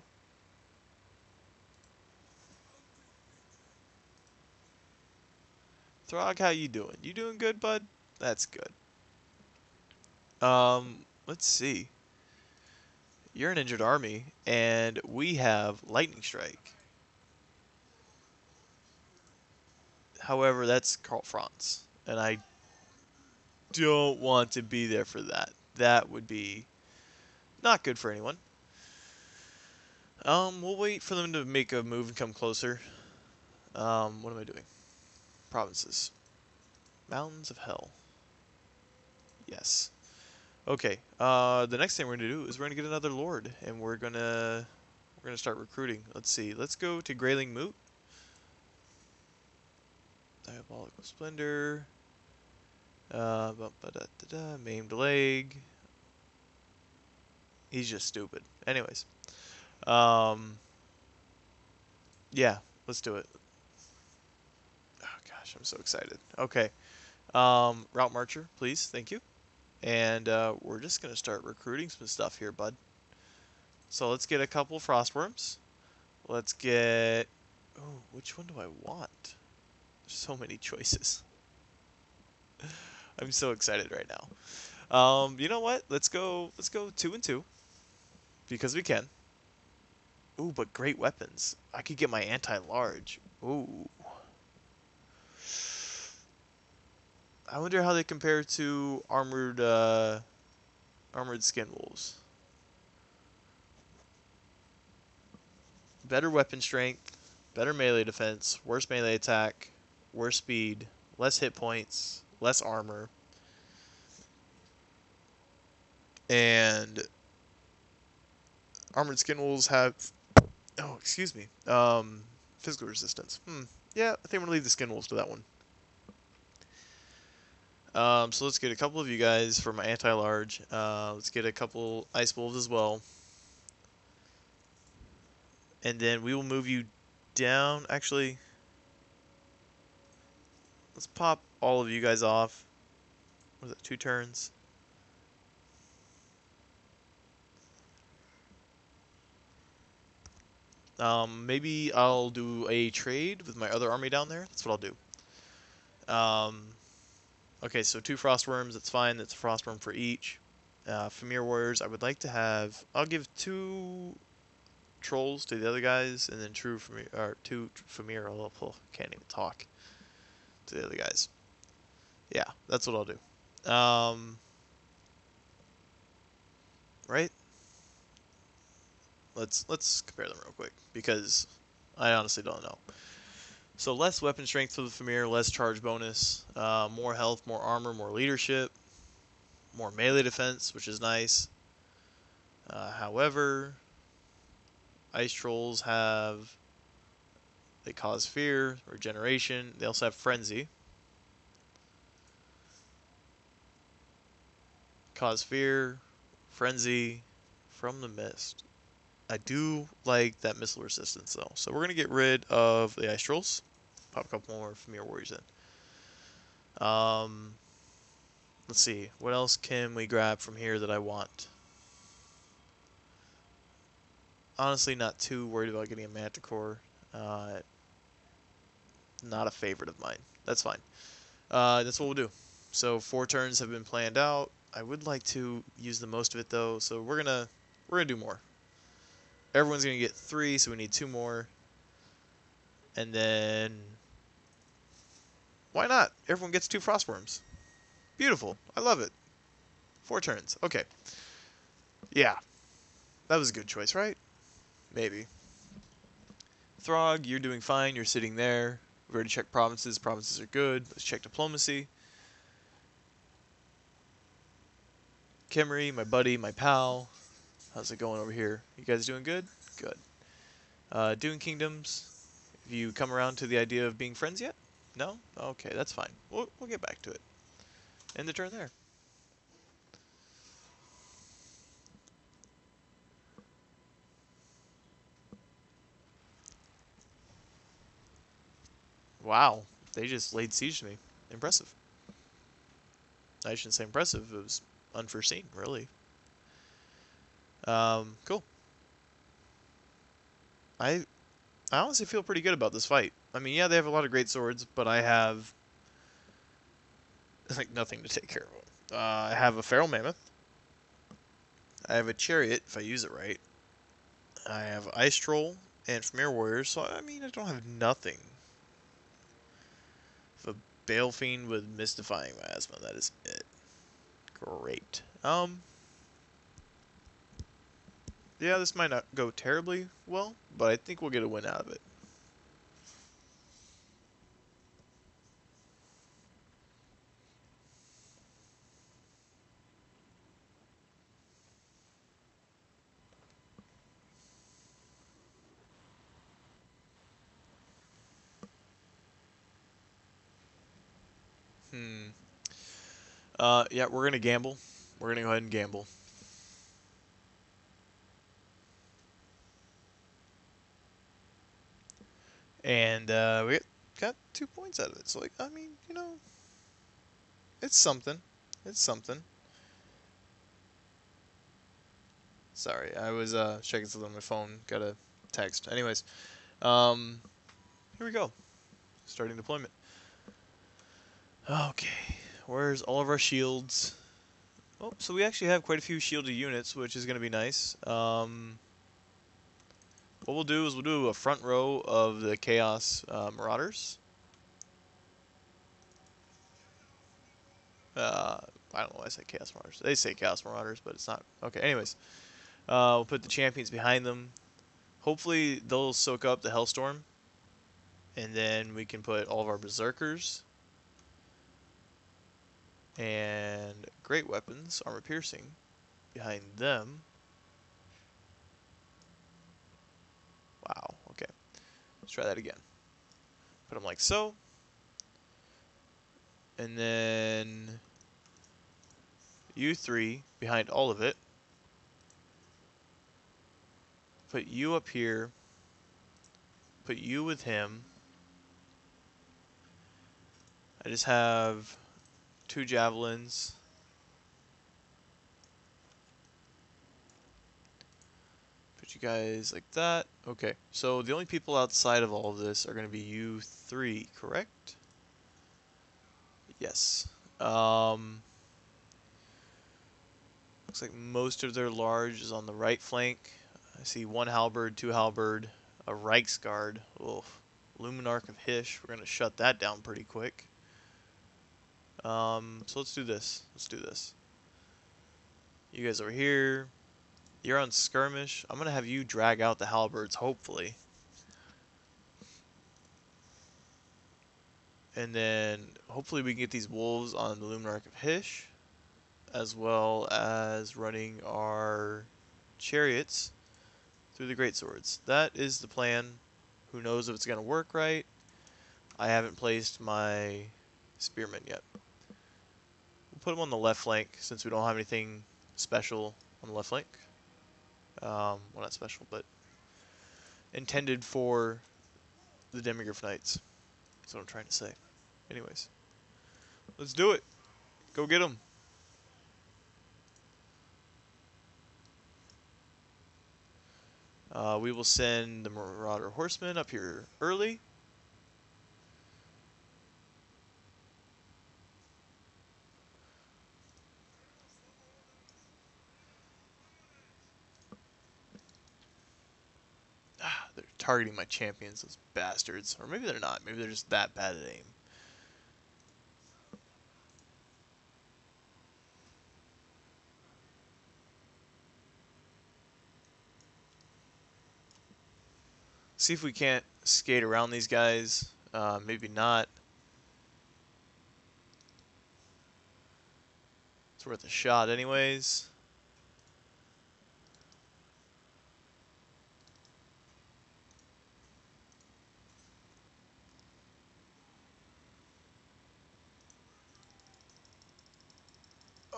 Throg, how you doing? You doing good, bud? That's good. Um, let's see. You're an injured army, and we have Lightning Strike. However, that's Karl Franz, and I don't want to be there for that. That would be not good for anyone. Um, we'll wait for them to make a move and come closer. Um, what am I doing? Provinces. Mountains of Hell. Yes. Okay. Uh, the next thing we're gonna do is we're gonna get another lord, and we're gonna we're gonna start recruiting. Let's see. Let's go to Graeling Moot. Diabolical Splendor. Uh, da -da -da maimed leg. He's just stupid. Anyways. Um, yeah, let's do it. Oh, gosh, I'm so excited. Okay. Um, Route Marcher, please. Thank you. And uh, we're just going to start recruiting some stuff here, bud. So let's get a couple Frostworms. Let's get... Oh, which one do I want? There's so many choices. I'm so excited right now. Um, you know what? Let's go. Let's go two and two because we can. Ooh, but great weapons. I could get my anti-large. Ooh. I wonder how they compare to armored uh, armored skin wolves. Better weapon strength, better melee defense, worse melee attack, worse speed, less hit points, less armor, and Armored skin wolves have, oh, excuse me, um, physical resistance. Hmm. Yeah, I think I'm to leave the skin wolves to that one. Um, so let's get a couple of you guys for my anti-large. Uh, let's get a couple ice wolves as well. And then we will move you down. Actually, let's pop all of you guys off. Was it two turns? Um, maybe I'll do a trade with my other army down there. That's what I'll do. Um, okay, so two Frostworms, that's fine. That's a Frostworm for each. Uh, Fimir Warriors, I would like to have... I'll give two Trolls to the other guys, and then true Fimir, or two Fimir, oh, can't even talk, to the other guys. Yeah, that's what I'll do. Um, right? Let's let's compare them real quick because I honestly don't know. So less weapon strength for the Fimir, less charge bonus, uh, more health, more armor, more leadership, more melee defense, which is nice. Uh, however, ice trolls have they cause fear, regeneration. They also have frenzy. Cause fear, frenzy, from the mist. I do like that missile resistance though. So we're going to get rid of the Ice Trolls. Pop a couple more Fimir Warriors in. Um, let's see. What else can we grab from here that I want? Honestly, not too worried about getting a Manticore. Uh, not a favorite of mine. That's fine. Uh, that's what we'll do. So four turns have been planned out. I would like to use the most of it though, so we're gonna we're gonna do more. Everyone's going to get three, so we need two more. And then... Why not? Everyone gets two Frostworms. Beautiful. I love it. Four turns. Okay. Yeah. That was a good choice, right? Maybe. Throg, you're doing fine. You're sitting there. We've already checked provinces. Provinces are good. Let's check diplomacy. Khemri, my buddy, my pal. How's it going over here? You guys doing good? Good. Uh, Dune Kingdoms. Have you come around to the idea of being friends yet? No? Okay, that's fine. We'll, we'll get back to it. End the turn there. Wow, they just laid siege to me. Impressive. I shouldn't say impressive, it was unforeseen, really. Um, cool. I I honestly feel pretty good about this fight. I mean, yeah, they have a lot of great swords, but I have like nothing to take care of. Uh, I have a feral mammoth. I have a chariot if I use it right. I have ice troll and Fimir warriors. So I mean, I don't have nothing. The Balefiend with mystifying miasma. That is it. Great. Um. Yeah, this might not go terribly well, but I think we'll get a win out of it. Hmm. Uh, yeah, we're going to gamble. We're going to go ahead and gamble. And uh, we got two points out of it. So, like, I mean, you know, it's something. It's something. Sorry, I was uh, checking something on my phone. Got a text. Anyways, um, here we go. Starting deployment. Okay, where's all of our shields? Oh, so we actually have quite a few shielded units, which is going to be nice. Um, what we'll do is we'll do a front row of the Chaos uh, Marauders. Uh, I don't know why I say Chaos Marauders. They say Chaos Marauders, but it's not. Okay, anyways. Uh, we'll put the champions behind them. Hopefully they'll soak up the Hellstorm. And then we can put all of our Berserkers. And great weapons, armor piercing, behind them. Wow, okay. Let's try that again. Put them like so. And then U3 behind all of it. Put you up here. Put you with him. I just have two javelins. Put you guys like that. Okay, so the only people outside of all of this are going to be you three, correct? Yes. Um, looks like most of their large is on the right flank. I see one halberd, two halberd, a Reiksguard. Oof. Luminarch of Hysh. We're going to shut that down pretty quick. Um, so let's do this. Let's do this. You guys over here. You're on skirmish. I'm going to have you drag out the halberds, hopefully. And then hopefully we can get these wolves on the Luminarch of Hysh. As well as running our chariots through the great swords. That is the plan. Who knows if it's going to work right. I haven't placed my spearmen yet. We'll put them on the left flank since we don't have anything special on the left flank. Um, well, not special, but intended for the Demigryph Knights. That's what I'm trying to say. Anyways, let's do it. Go get them. Uh, we will send the Marauder Horsemen up here early. Ah, they're targeting my champions, those bastards. Or maybe they're not. Maybe they're just that bad at aim. See if we can't skate around these guys. Uh, maybe not. It's worth a shot anyways.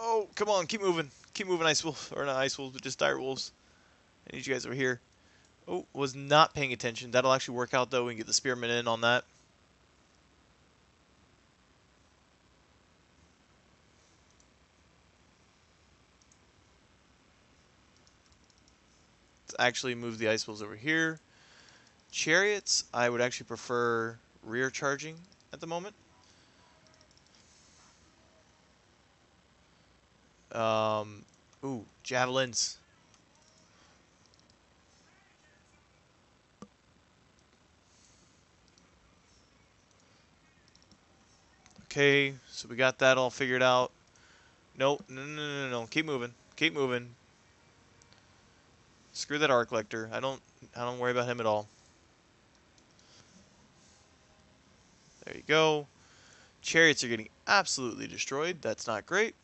Oh, come on, keep moving. Keep moving, Ice Wolf. Or not Ice Wolves, but just Dire Wolves. I need you guys over here. Oh, was not paying attention. That'll actually work out, though. We can get the Spearman in on that. Let's actually move the Ice Wolves over here. Chariots, I would actually prefer rear charging at the moment. Um, ooh, javelins. Okay, so we got that all figured out. Nope, no, no, no, no. Keep moving. Keep moving. Screw that Arch Lector. I don't, I don't worry about him at all. There you go. Chariots are getting absolutely destroyed. That's not great.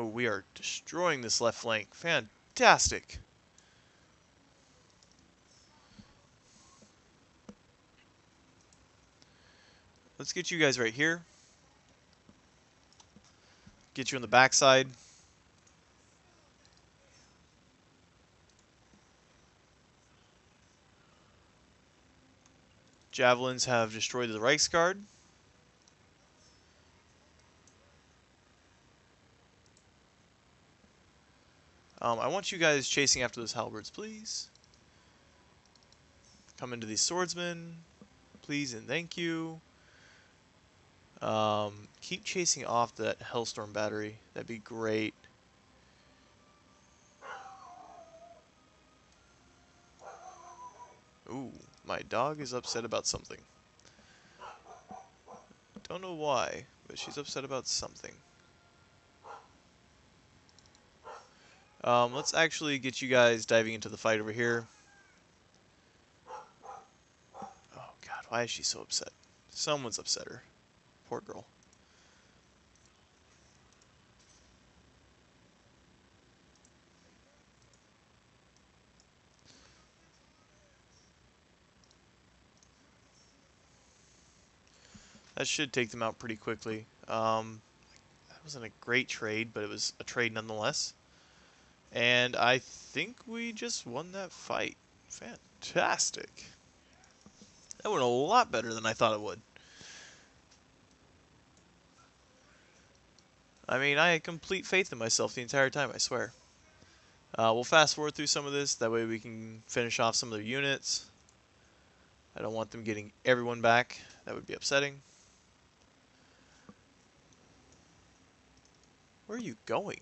Oh, we are destroying this left flank. Fantastic. Let's get you guys right here. Get you on the backside. Javelins have destroyed the Reiksguard. Um, I want you guys chasing after those halberds, please. Come into these swordsmen, please and thank you. Um, keep chasing off that Hellstorm battery. That'd be great. Ooh, my dog is upset about something. Don't know why, but she's upset about something. Um, let's actually get you guys diving into the fight over here. Oh god, why is she so upset? Someone's upset her. Poor girl. That should take them out pretty quickly. Um, that wasn't a great trade, but it was a trade nonetheless. And I think we just won that fight. Fantastic. That went a lot better than I thought it would. I mean, I had complete faith in myself the entire time, I swear. Uh, we'll fast forward through some of this, that way we can finish off some of their units. I don't want them getting everyone back, that would be upsetting. Where are you going?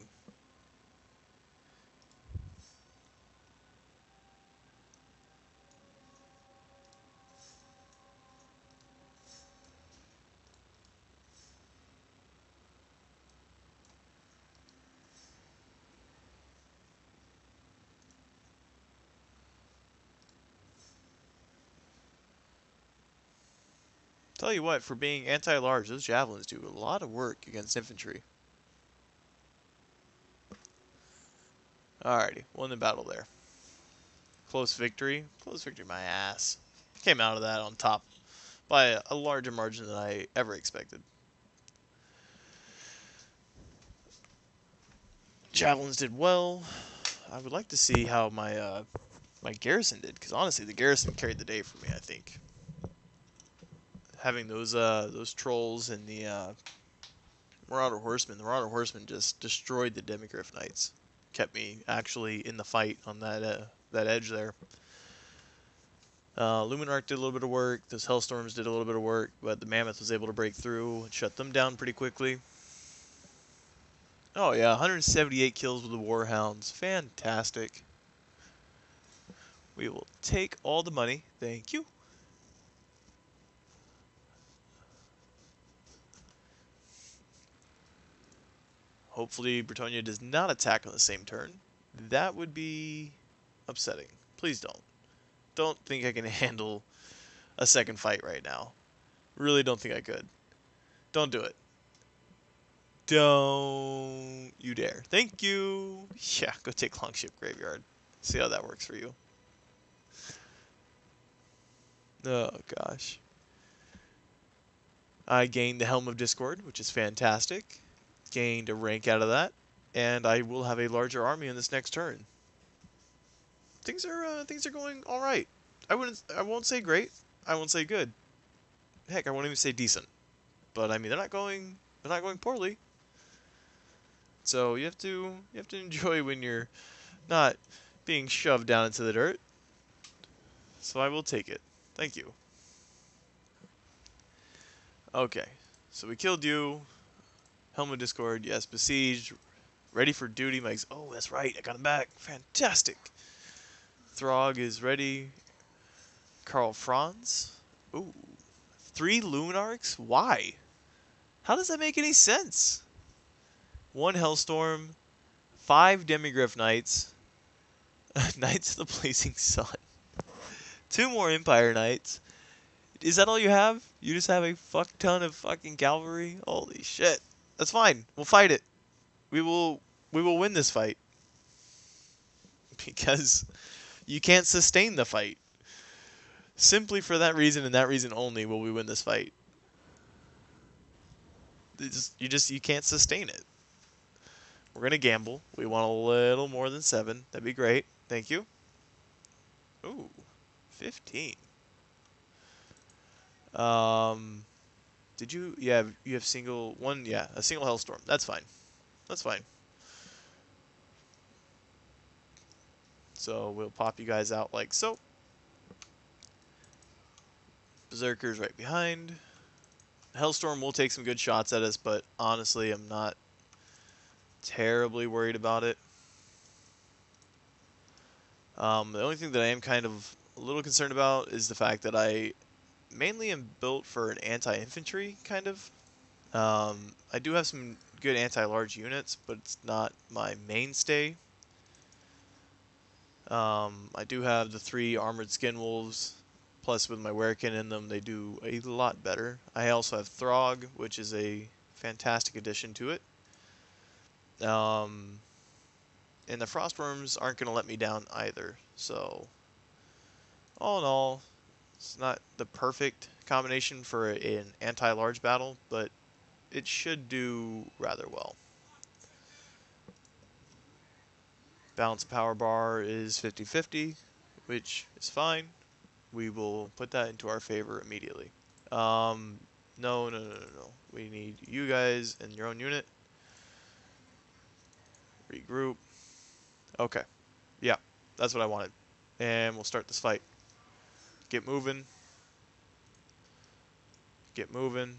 Tell you what, for being anti-large, those javelins do a lot of work against infantry. Alrighty, won the battle there. Close victory. Close victory, my ass. Came out of that on top by a, larger margin than I ever expected. Javelins did well. I would like to see how my uh, my garrison did, because honestly, the garrison carried the day for me. I think having those uh, those trolls and the uh, Marauder Horsemen. The Marauder Horsemen just destroyed the Demigryph Knights. Kept me actually in the fight on that uh, that edge there. Uh, Luminarch did a little bit of work. Those Hellstorms did a little bit of work, but the Mammoth was able to break through and shut them down pretty quickly. Oh yeah, 178 kills with the Warhounds. Fantastic. We will take all the money. Thank you. Hopefully Bretonnia does not attack on the same turn. That would be upsetting. Please don't. Don't think I can handle a second fight right now. Really don't think I could. Don't do it. Don't you dare. Thank you. Yeah, go take Longship Graveyard. See how that works for you. Oh, gosh. I gained the Helm of Discord, which is fantastic gained a rank out of that, and I will have a larger army in this next turn. Things are uh, things are going all right. I wouldn't I won't say great. I won't say good. Heck, I won't even say decent. But I mean, they're not going they're not going poorly. So you have to you have to enjoy when you're not being shoved down into the dirt. So I will take it. Thank you. Okay, so we killed you. Helm of Discord, yes. Besieged, ready for duty. Mike's, oh, that's right. I got him back. Fantastic. Throg is ready. Karl Franz. Ooh. Three Luminarchs? Why? How does that make any sense? One Hellstorm, five Demigryph Knights, Knights of the Blazing Sun, two more Empire Knights. Is that all you have? You just have a fuck ton of fucking cavalry? Holy shit. That's fine. We'll fight it. We will we will win this fight. Because you can't sustain the fight. Simply for that reason and that reason only will we win this fight. You just you can't sustain it. We're gonna gamble. We want a little more than seven. That'd be great. Thank you. Ooh, 15. Um, did you? Yeah, you have single one. Yeah, a single Hellstorm. That's fine. That's fine. So we'll pop you guys out like so. Berserker's right behind. Hellstorm will take some good shots at us, but honestly, I'm not terribly worried about it. Um, the only thing that I am kind of a little concerned about is the fact that I mainly am built for an anti-infantry kind of. Um, I do have some good anti-large units, but it's not my mainstay. Um, I do have the three armored skin wolves, plus with my Werekin in them, they do a lot better. I also have Throg, which is a fantastic addition to it. Um, and the Frostworms aren't going to let me down either, so all in all, It's not the perfect combination for an anti-large battle, but it should do rather well. Balance power bar is 50-50, which is fine. We will put that into our favor immediately. Um, no, no, no, no, no. We need you guys in your own unit. Regroup. Okay. Yeah, that's what I wanted. And we'll start this fight. Get moving. Get moving.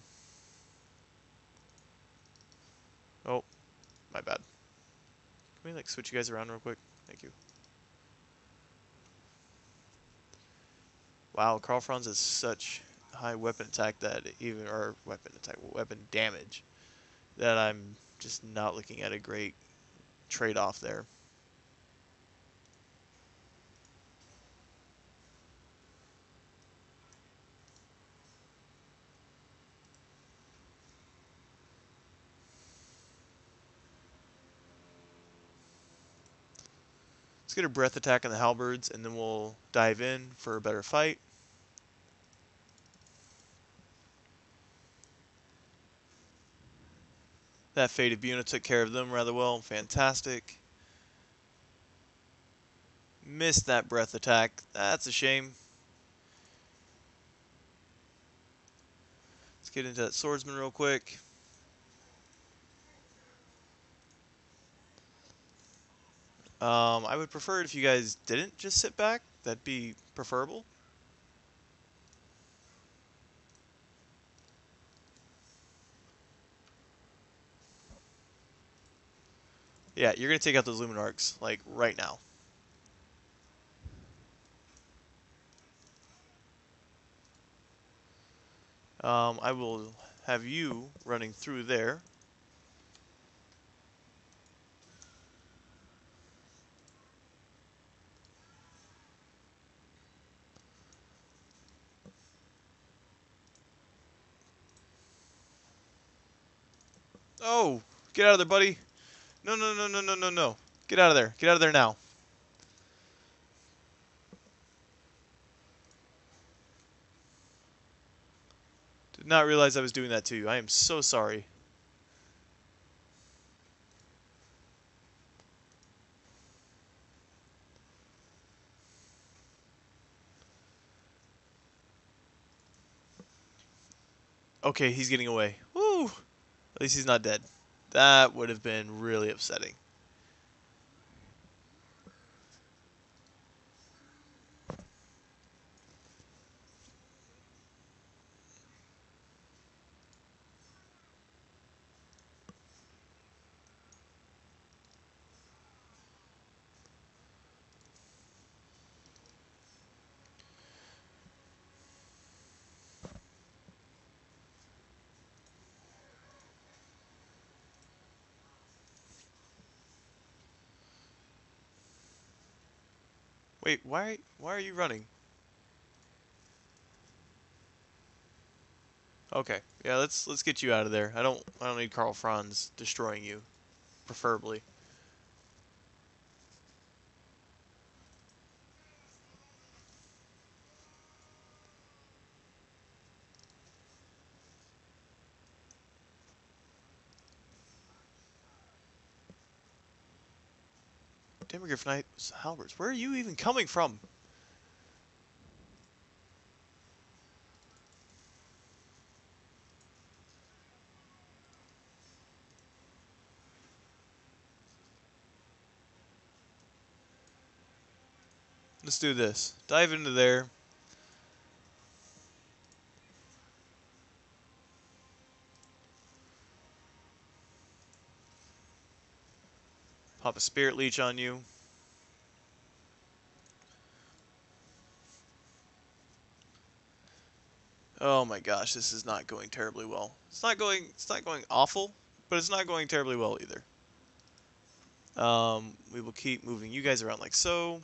Oh, my bad. Can we like switch you guys around real quick? Thank you. Wow, Karl Franz is such high weapon attack that even or weapon attack weapon damage that I'm just not looking at a great trade-off there. Get a breath attack on the halberds and then we'll dive in for a better fight. That Fate of Bjuna took care of them rather well. Fantastic. Missed that breath attack. That's a shame. Let's get into that swordsman real quick. Um, I would prefer it if you guys didn't just sit back. That'd be preferable. Yeah, you're going to take out those Luminarks, like, right now. Um, I will have you running through there. Oh, get out of there, buddy. No, no, no, no, no, no, no. Get out of there. Get out of there now. Did not realize I was doing that to you. I am so sorry. Okay, he's getting away. Woo! At least he's not dead. That would have been really upsetting. Wait, why why are you running? Okay. Yeah, let's let's get you out of there. I don't I don't need Karl Franz destroying you. Preferably. Demigryph Knights Halberds. Where are you even coming from? Let's do this. Dive into there. Pop a Spirit Leech on you. Oh my gosh, this is not going terribly well. It's not going it's not going awful, but it's not going terribly well either. Um, we will keep moving you guys around like so.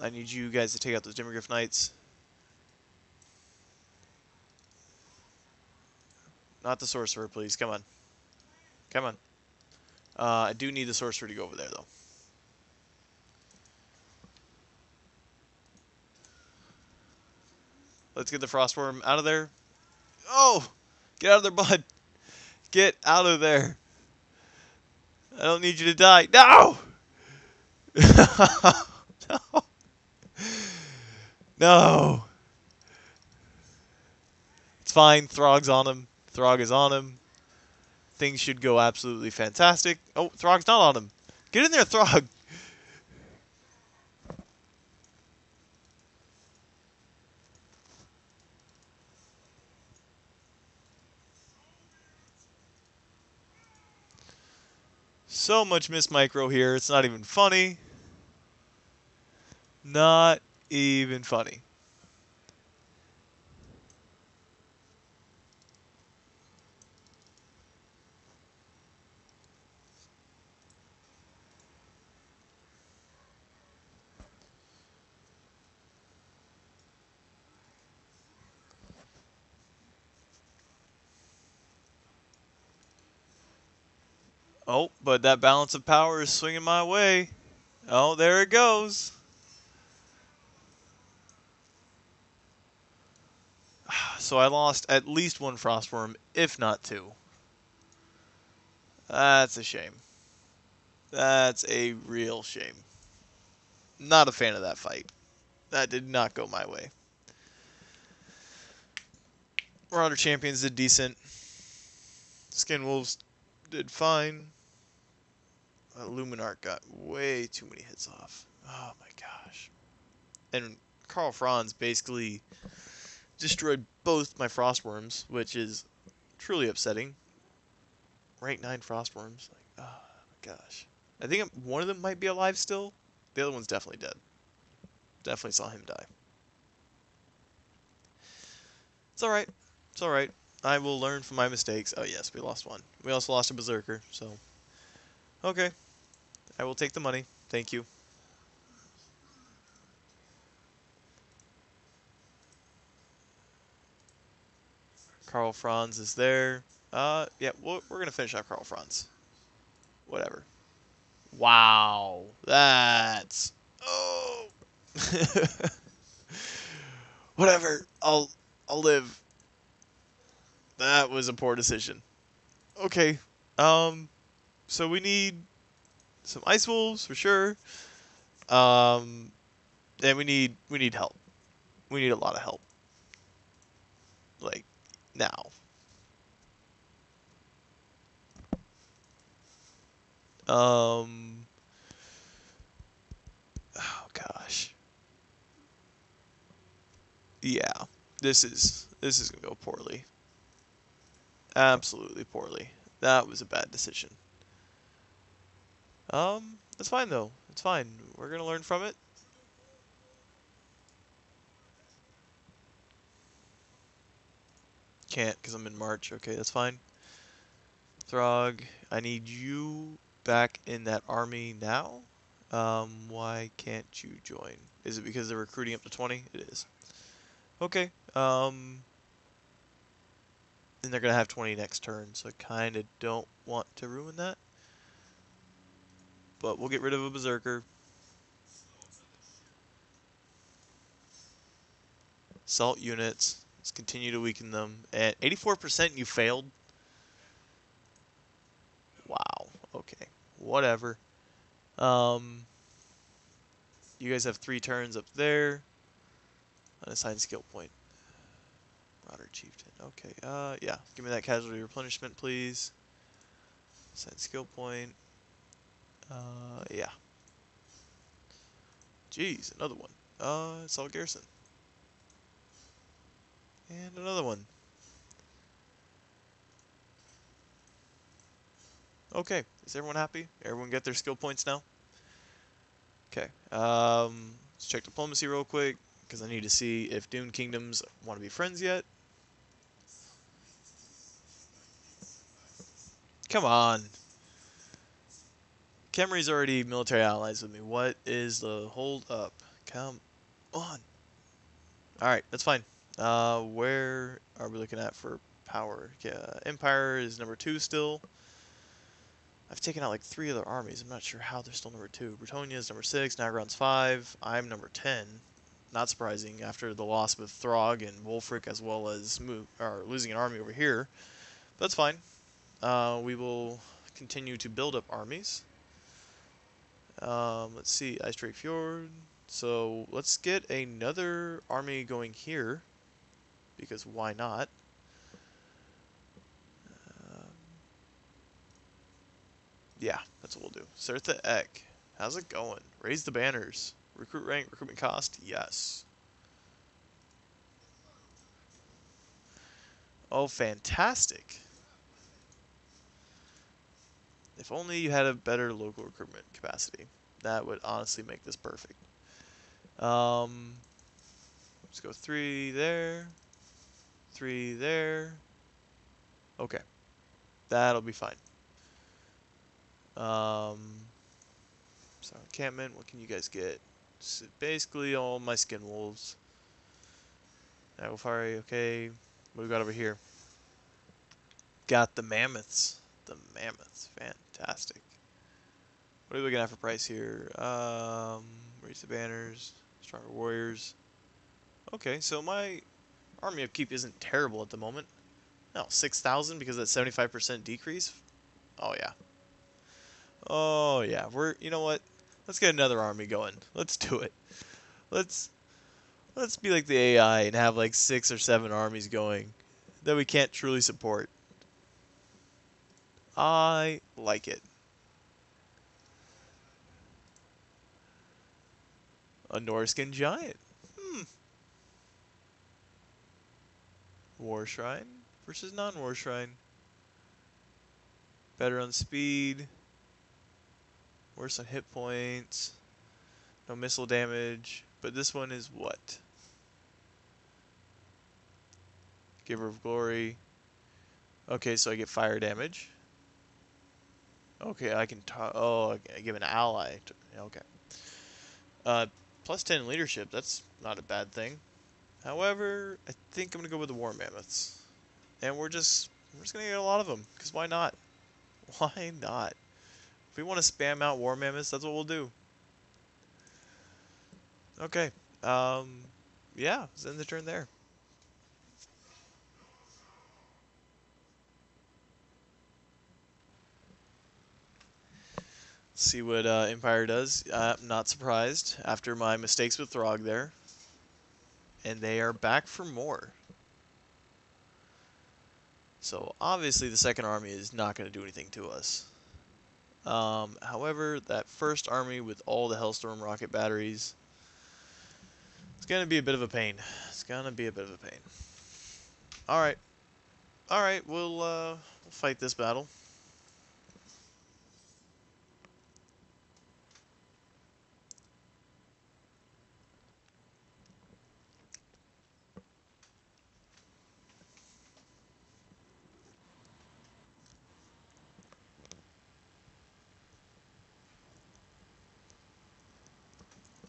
I need you guys to take out those Demigryph Knights. Not the sorcerer, please. Come on. Come on. Uh, I do need the sorcerer to go over there, though. Let's get the Frostworm out of there. Oh! Get out of there, bud. Get out of there. I don't need you to die. No! no. No. It's fine. Throg's on him. Throg is on him. Things should go absolutely fantastic. Oh, Throg's not on him. Get in there, Throg. So much Miss Micro here. It's not even funny. Not even funny. Oh, but that balance of power is swinging my way. Oh, there it goes. So I lost at least one Frostworm, if not two. That's a shame. That's a real shame. Not a fan of that fight. That did not go my way. Marauder Champions did decent. Skin Wolves did fine. Uh, Luminark got way too many hits off. Oh my gosh. And Karl Franz basically destroyed both my Frostworms, which is truly upsetting. Rank 9 Frostworms. Like, oh my gosh. I think one of them might be alive still. The other one's definitely dead. Definitely saw him die. It's alright. It's alright. I will learn from my mistakes. Oh yes, we lost one. We also lost a Berserker, so... Okay. I will take the money. Thank you. Karl Franz is there. Uh, yeah, we're, we're going to finish out Karl Franz. Whatever. Wow. That's... Oh. Whatever. I'll, I'll live. That was a poor decision. Okay. Um, so we need some ice wolves for sure. Um, and we need we need help. We need a lot of help. Like now. Um. Oh gosh. Yeah, this is this is gonna go poorly. Absolutely poorly. That was a bad decision. Um, that's fine though. It's fine. We're gonna learn from it. Can't because I'm in March. Okay, that's fine. Throg, I need you back in that army now. Um, why can't you join? Is it because they're recruiting up to 20? It is. Okay. Um, then they're going to have 20 next turn, so I kind of don't want to ruin that. But we'll get rid of a Berserker. Salt units. Let's continue to weaken them. At 84% you failed? Wow. Okay. Whatever. Um, you guys have three turns up there. Unassigned skill point. Marauder Chieftain. Okay. Uh, yeah. Give me that casualty replenishment, please. Assign skill point. Uh, yeah. Jeez, another one. Uh, it's all Garrison. And another one. Okay, is everyone happy? Everyone get their skill points now? Okay, um, let's check diplomacy real quick, because I need to see if Dune Kingdoms want to be friends yet. Come on. Khemri's already military allies with me. What is the hold up? Come on. Alright, that's fine. Uh, where are we looking at for power? Yeah, Empire is number two still. I've taken out like three other armies. I'm not sure how they're still number two. Bretonnia is number six. Naggarond's five. I'm number ten. not surprising after the loss with Throg and Wulfrik, as well as or losing an army over here. But that's fine. Uh, we will continue to build up armies. Um, let's see, Ice Drake Fjord. So let's get another army going here, because why not? Um, yeah, that's what we'll do. Sertha Ek, how's it going? Raise the banners. Recruit rank, recruitment cost, yes. Oh, fantastic. If only you had a better local recruitment capacity. That would honestly make this perfect. Um, let's go three there, three there. Okay, that'll be fine. Um, so encampment, what can you guys get? Basically all my skin wolves. Naglfari, okay. What we got over here? Got the mammoths. The mammoths, fantastic. What are we looking at for price here? Um, the banners, stronger warriors. Okay, so my army upkeep isn't terrible at the moment. No, 6,000 because that 75% decrease? Oh, yeah. Oh, yeah. We're, you know what? Let's get another army going. Let's do it. Let's, let's be like the AI and have like six or seven armies going that we can't truly support. I like it. A Norscan giant. Hmm. War Shrine versus non-War Shrine. Better on speed. Worse on hit points. No missile damage. But this one is what? Giver of Glory. Okay, so I get fire damage. Okay, I can talk. Oh, I give an ally. okay. Uh, plus 10 leadership. That's not a bad thing. However, I think I'm gonna go with the War Mammoths, and we're just we're just gonna get a lot of them. Cause why not? Why not? If we want to spam out War Mammoths, that's what we'll do. Okay. Um, yeah, let's end the turn there. See what uh, Empire does. Uh, not surprised after my mistakes with Throg there. And they are back for more. So obviously the second army is not going to do anything to us. Um, however, that first army with all the Hellstorm rocket batteries, it's going to be a bit of a pain. It's going to be a bit of a pain. Alright. Alright, we'll, uh, we'll fight this battle.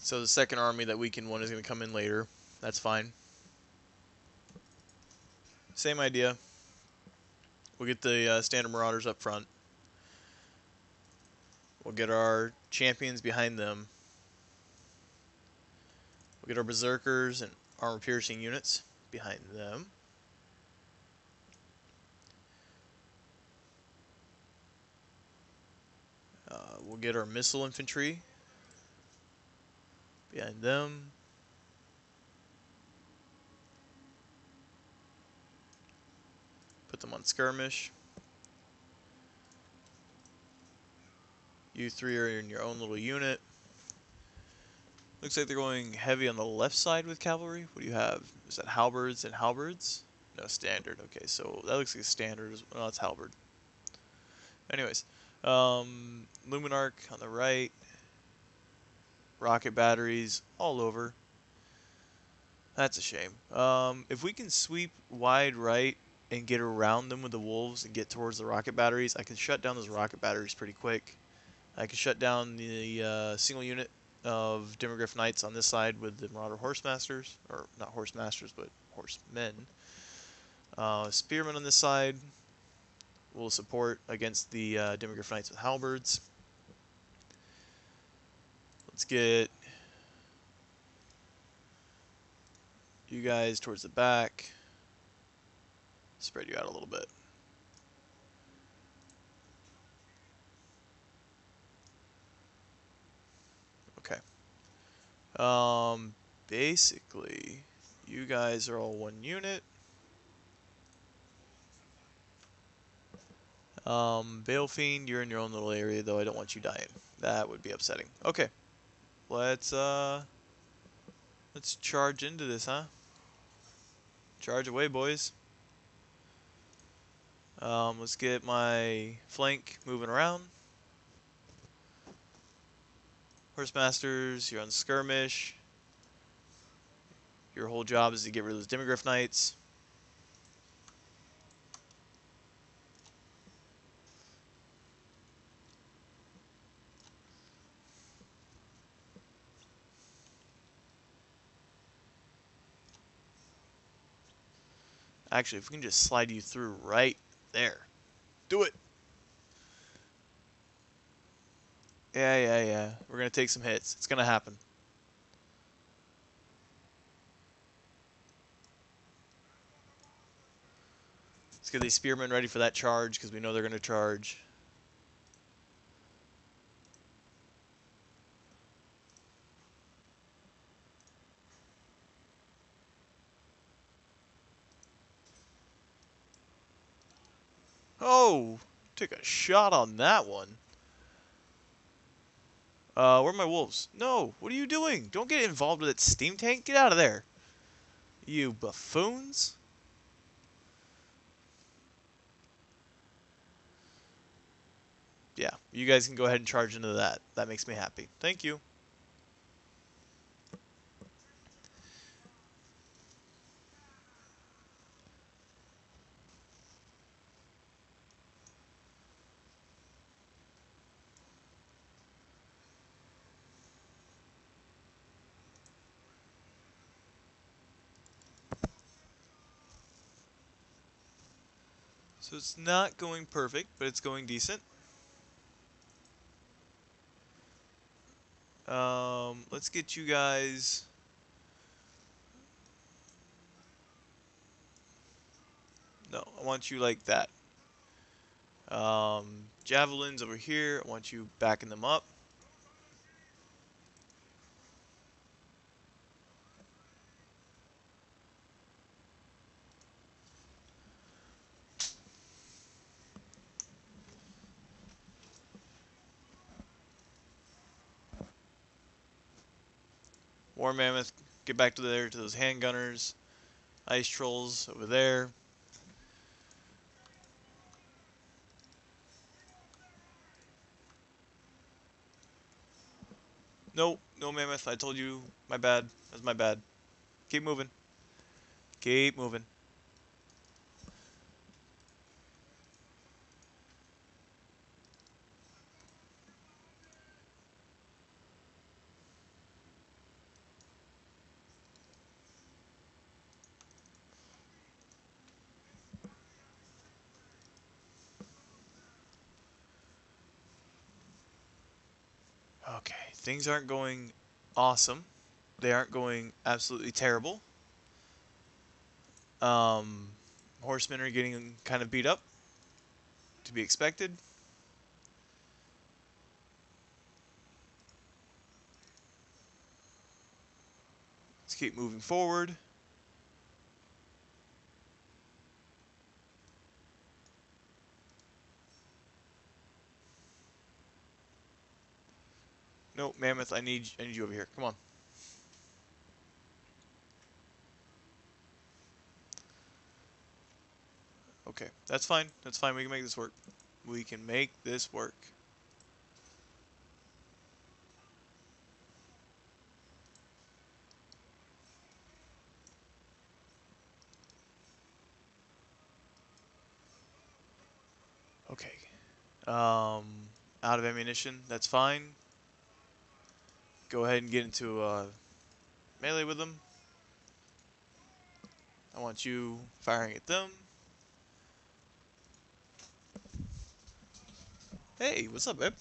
So the second army that weakened one is going to come in later. That's fine. Same idea. We'll get the uh, standard marauders up front. We'll get our champions behind them. We'll get our berserkers and armor piercing units behind them. Uh, we'll get our missile infantry behind them. Put them on skirmish. You three are in your own little unit. Looks like they're going heavy on the left side with cavalry. What do you have? Is that halberds and halberds? No, standard. Okay, so that looks like standard. Well, that's halberd. Anyways, um, Luminarch on the right rocket batteries all over. That's a shame. Um, if we can sweep wide right and get around them with the wolves and get towards the rocket batteries, I can shut down those rocket batteries pretty quick. I can shut down the uh, single unit of Demigryph Knights on this side with the Marauder Horsemasters, or not Horsemasters, but Horsemen. Uh, Spearmen on this side will support against the uh, Demigryph Knights with Halberds. Let's get You guys towards the back. Spread you out a little bit. Okay. Um, basically, you guys are all one unit. Um, Fiend, you're in your own little area, though I don't want you dying. That would be upsetting. Okay. Let's, uh... Let's charge into this, huh? Charge away, boys. Um, let's get my flank moving around. Horsemasters, you're on skirmish. Your whole job is to get rid of those Demigryph Knights. Actually, if we can just slide you through right there. Do it. Yeah, yeah, yeah. We're going to take some hits. It's going to happen. Let's get these spearmen ready for that charge because we know they're going to charge. Oh, took a shot on that one. Uh, where are my wolves? No, what are you doing? Don't get involved with that steam tank. Get out of there. You buffoons. Yeah, you guys can go ahead and charge into that. That makes me happy. Thank you. So it's not going perfect, but it's going decent. Um, let's get you guys... No, I want you like that. Um, javelins over here, I want you backing them up. War Mammoth, get back to there to those handgunners. Ice Trolls over there. No, no Mammoth, I told you, my bad. That's my bad. Keep moving. Keep moving. Okay, things aren't going awesome. They aren't going absolutely terrible. Um, horsemen are getting kind of beat up, to be expected. Let's keep moving forward. No, Mammoth, I need I need you over here. Come on. Okay, that's fine. That's fine. We can make this work. We can make this work. Okay. Um, out of ammunition. That's fine go ahead and get into uh, melee with them. I want you firing at them. Hey, what's up, babe?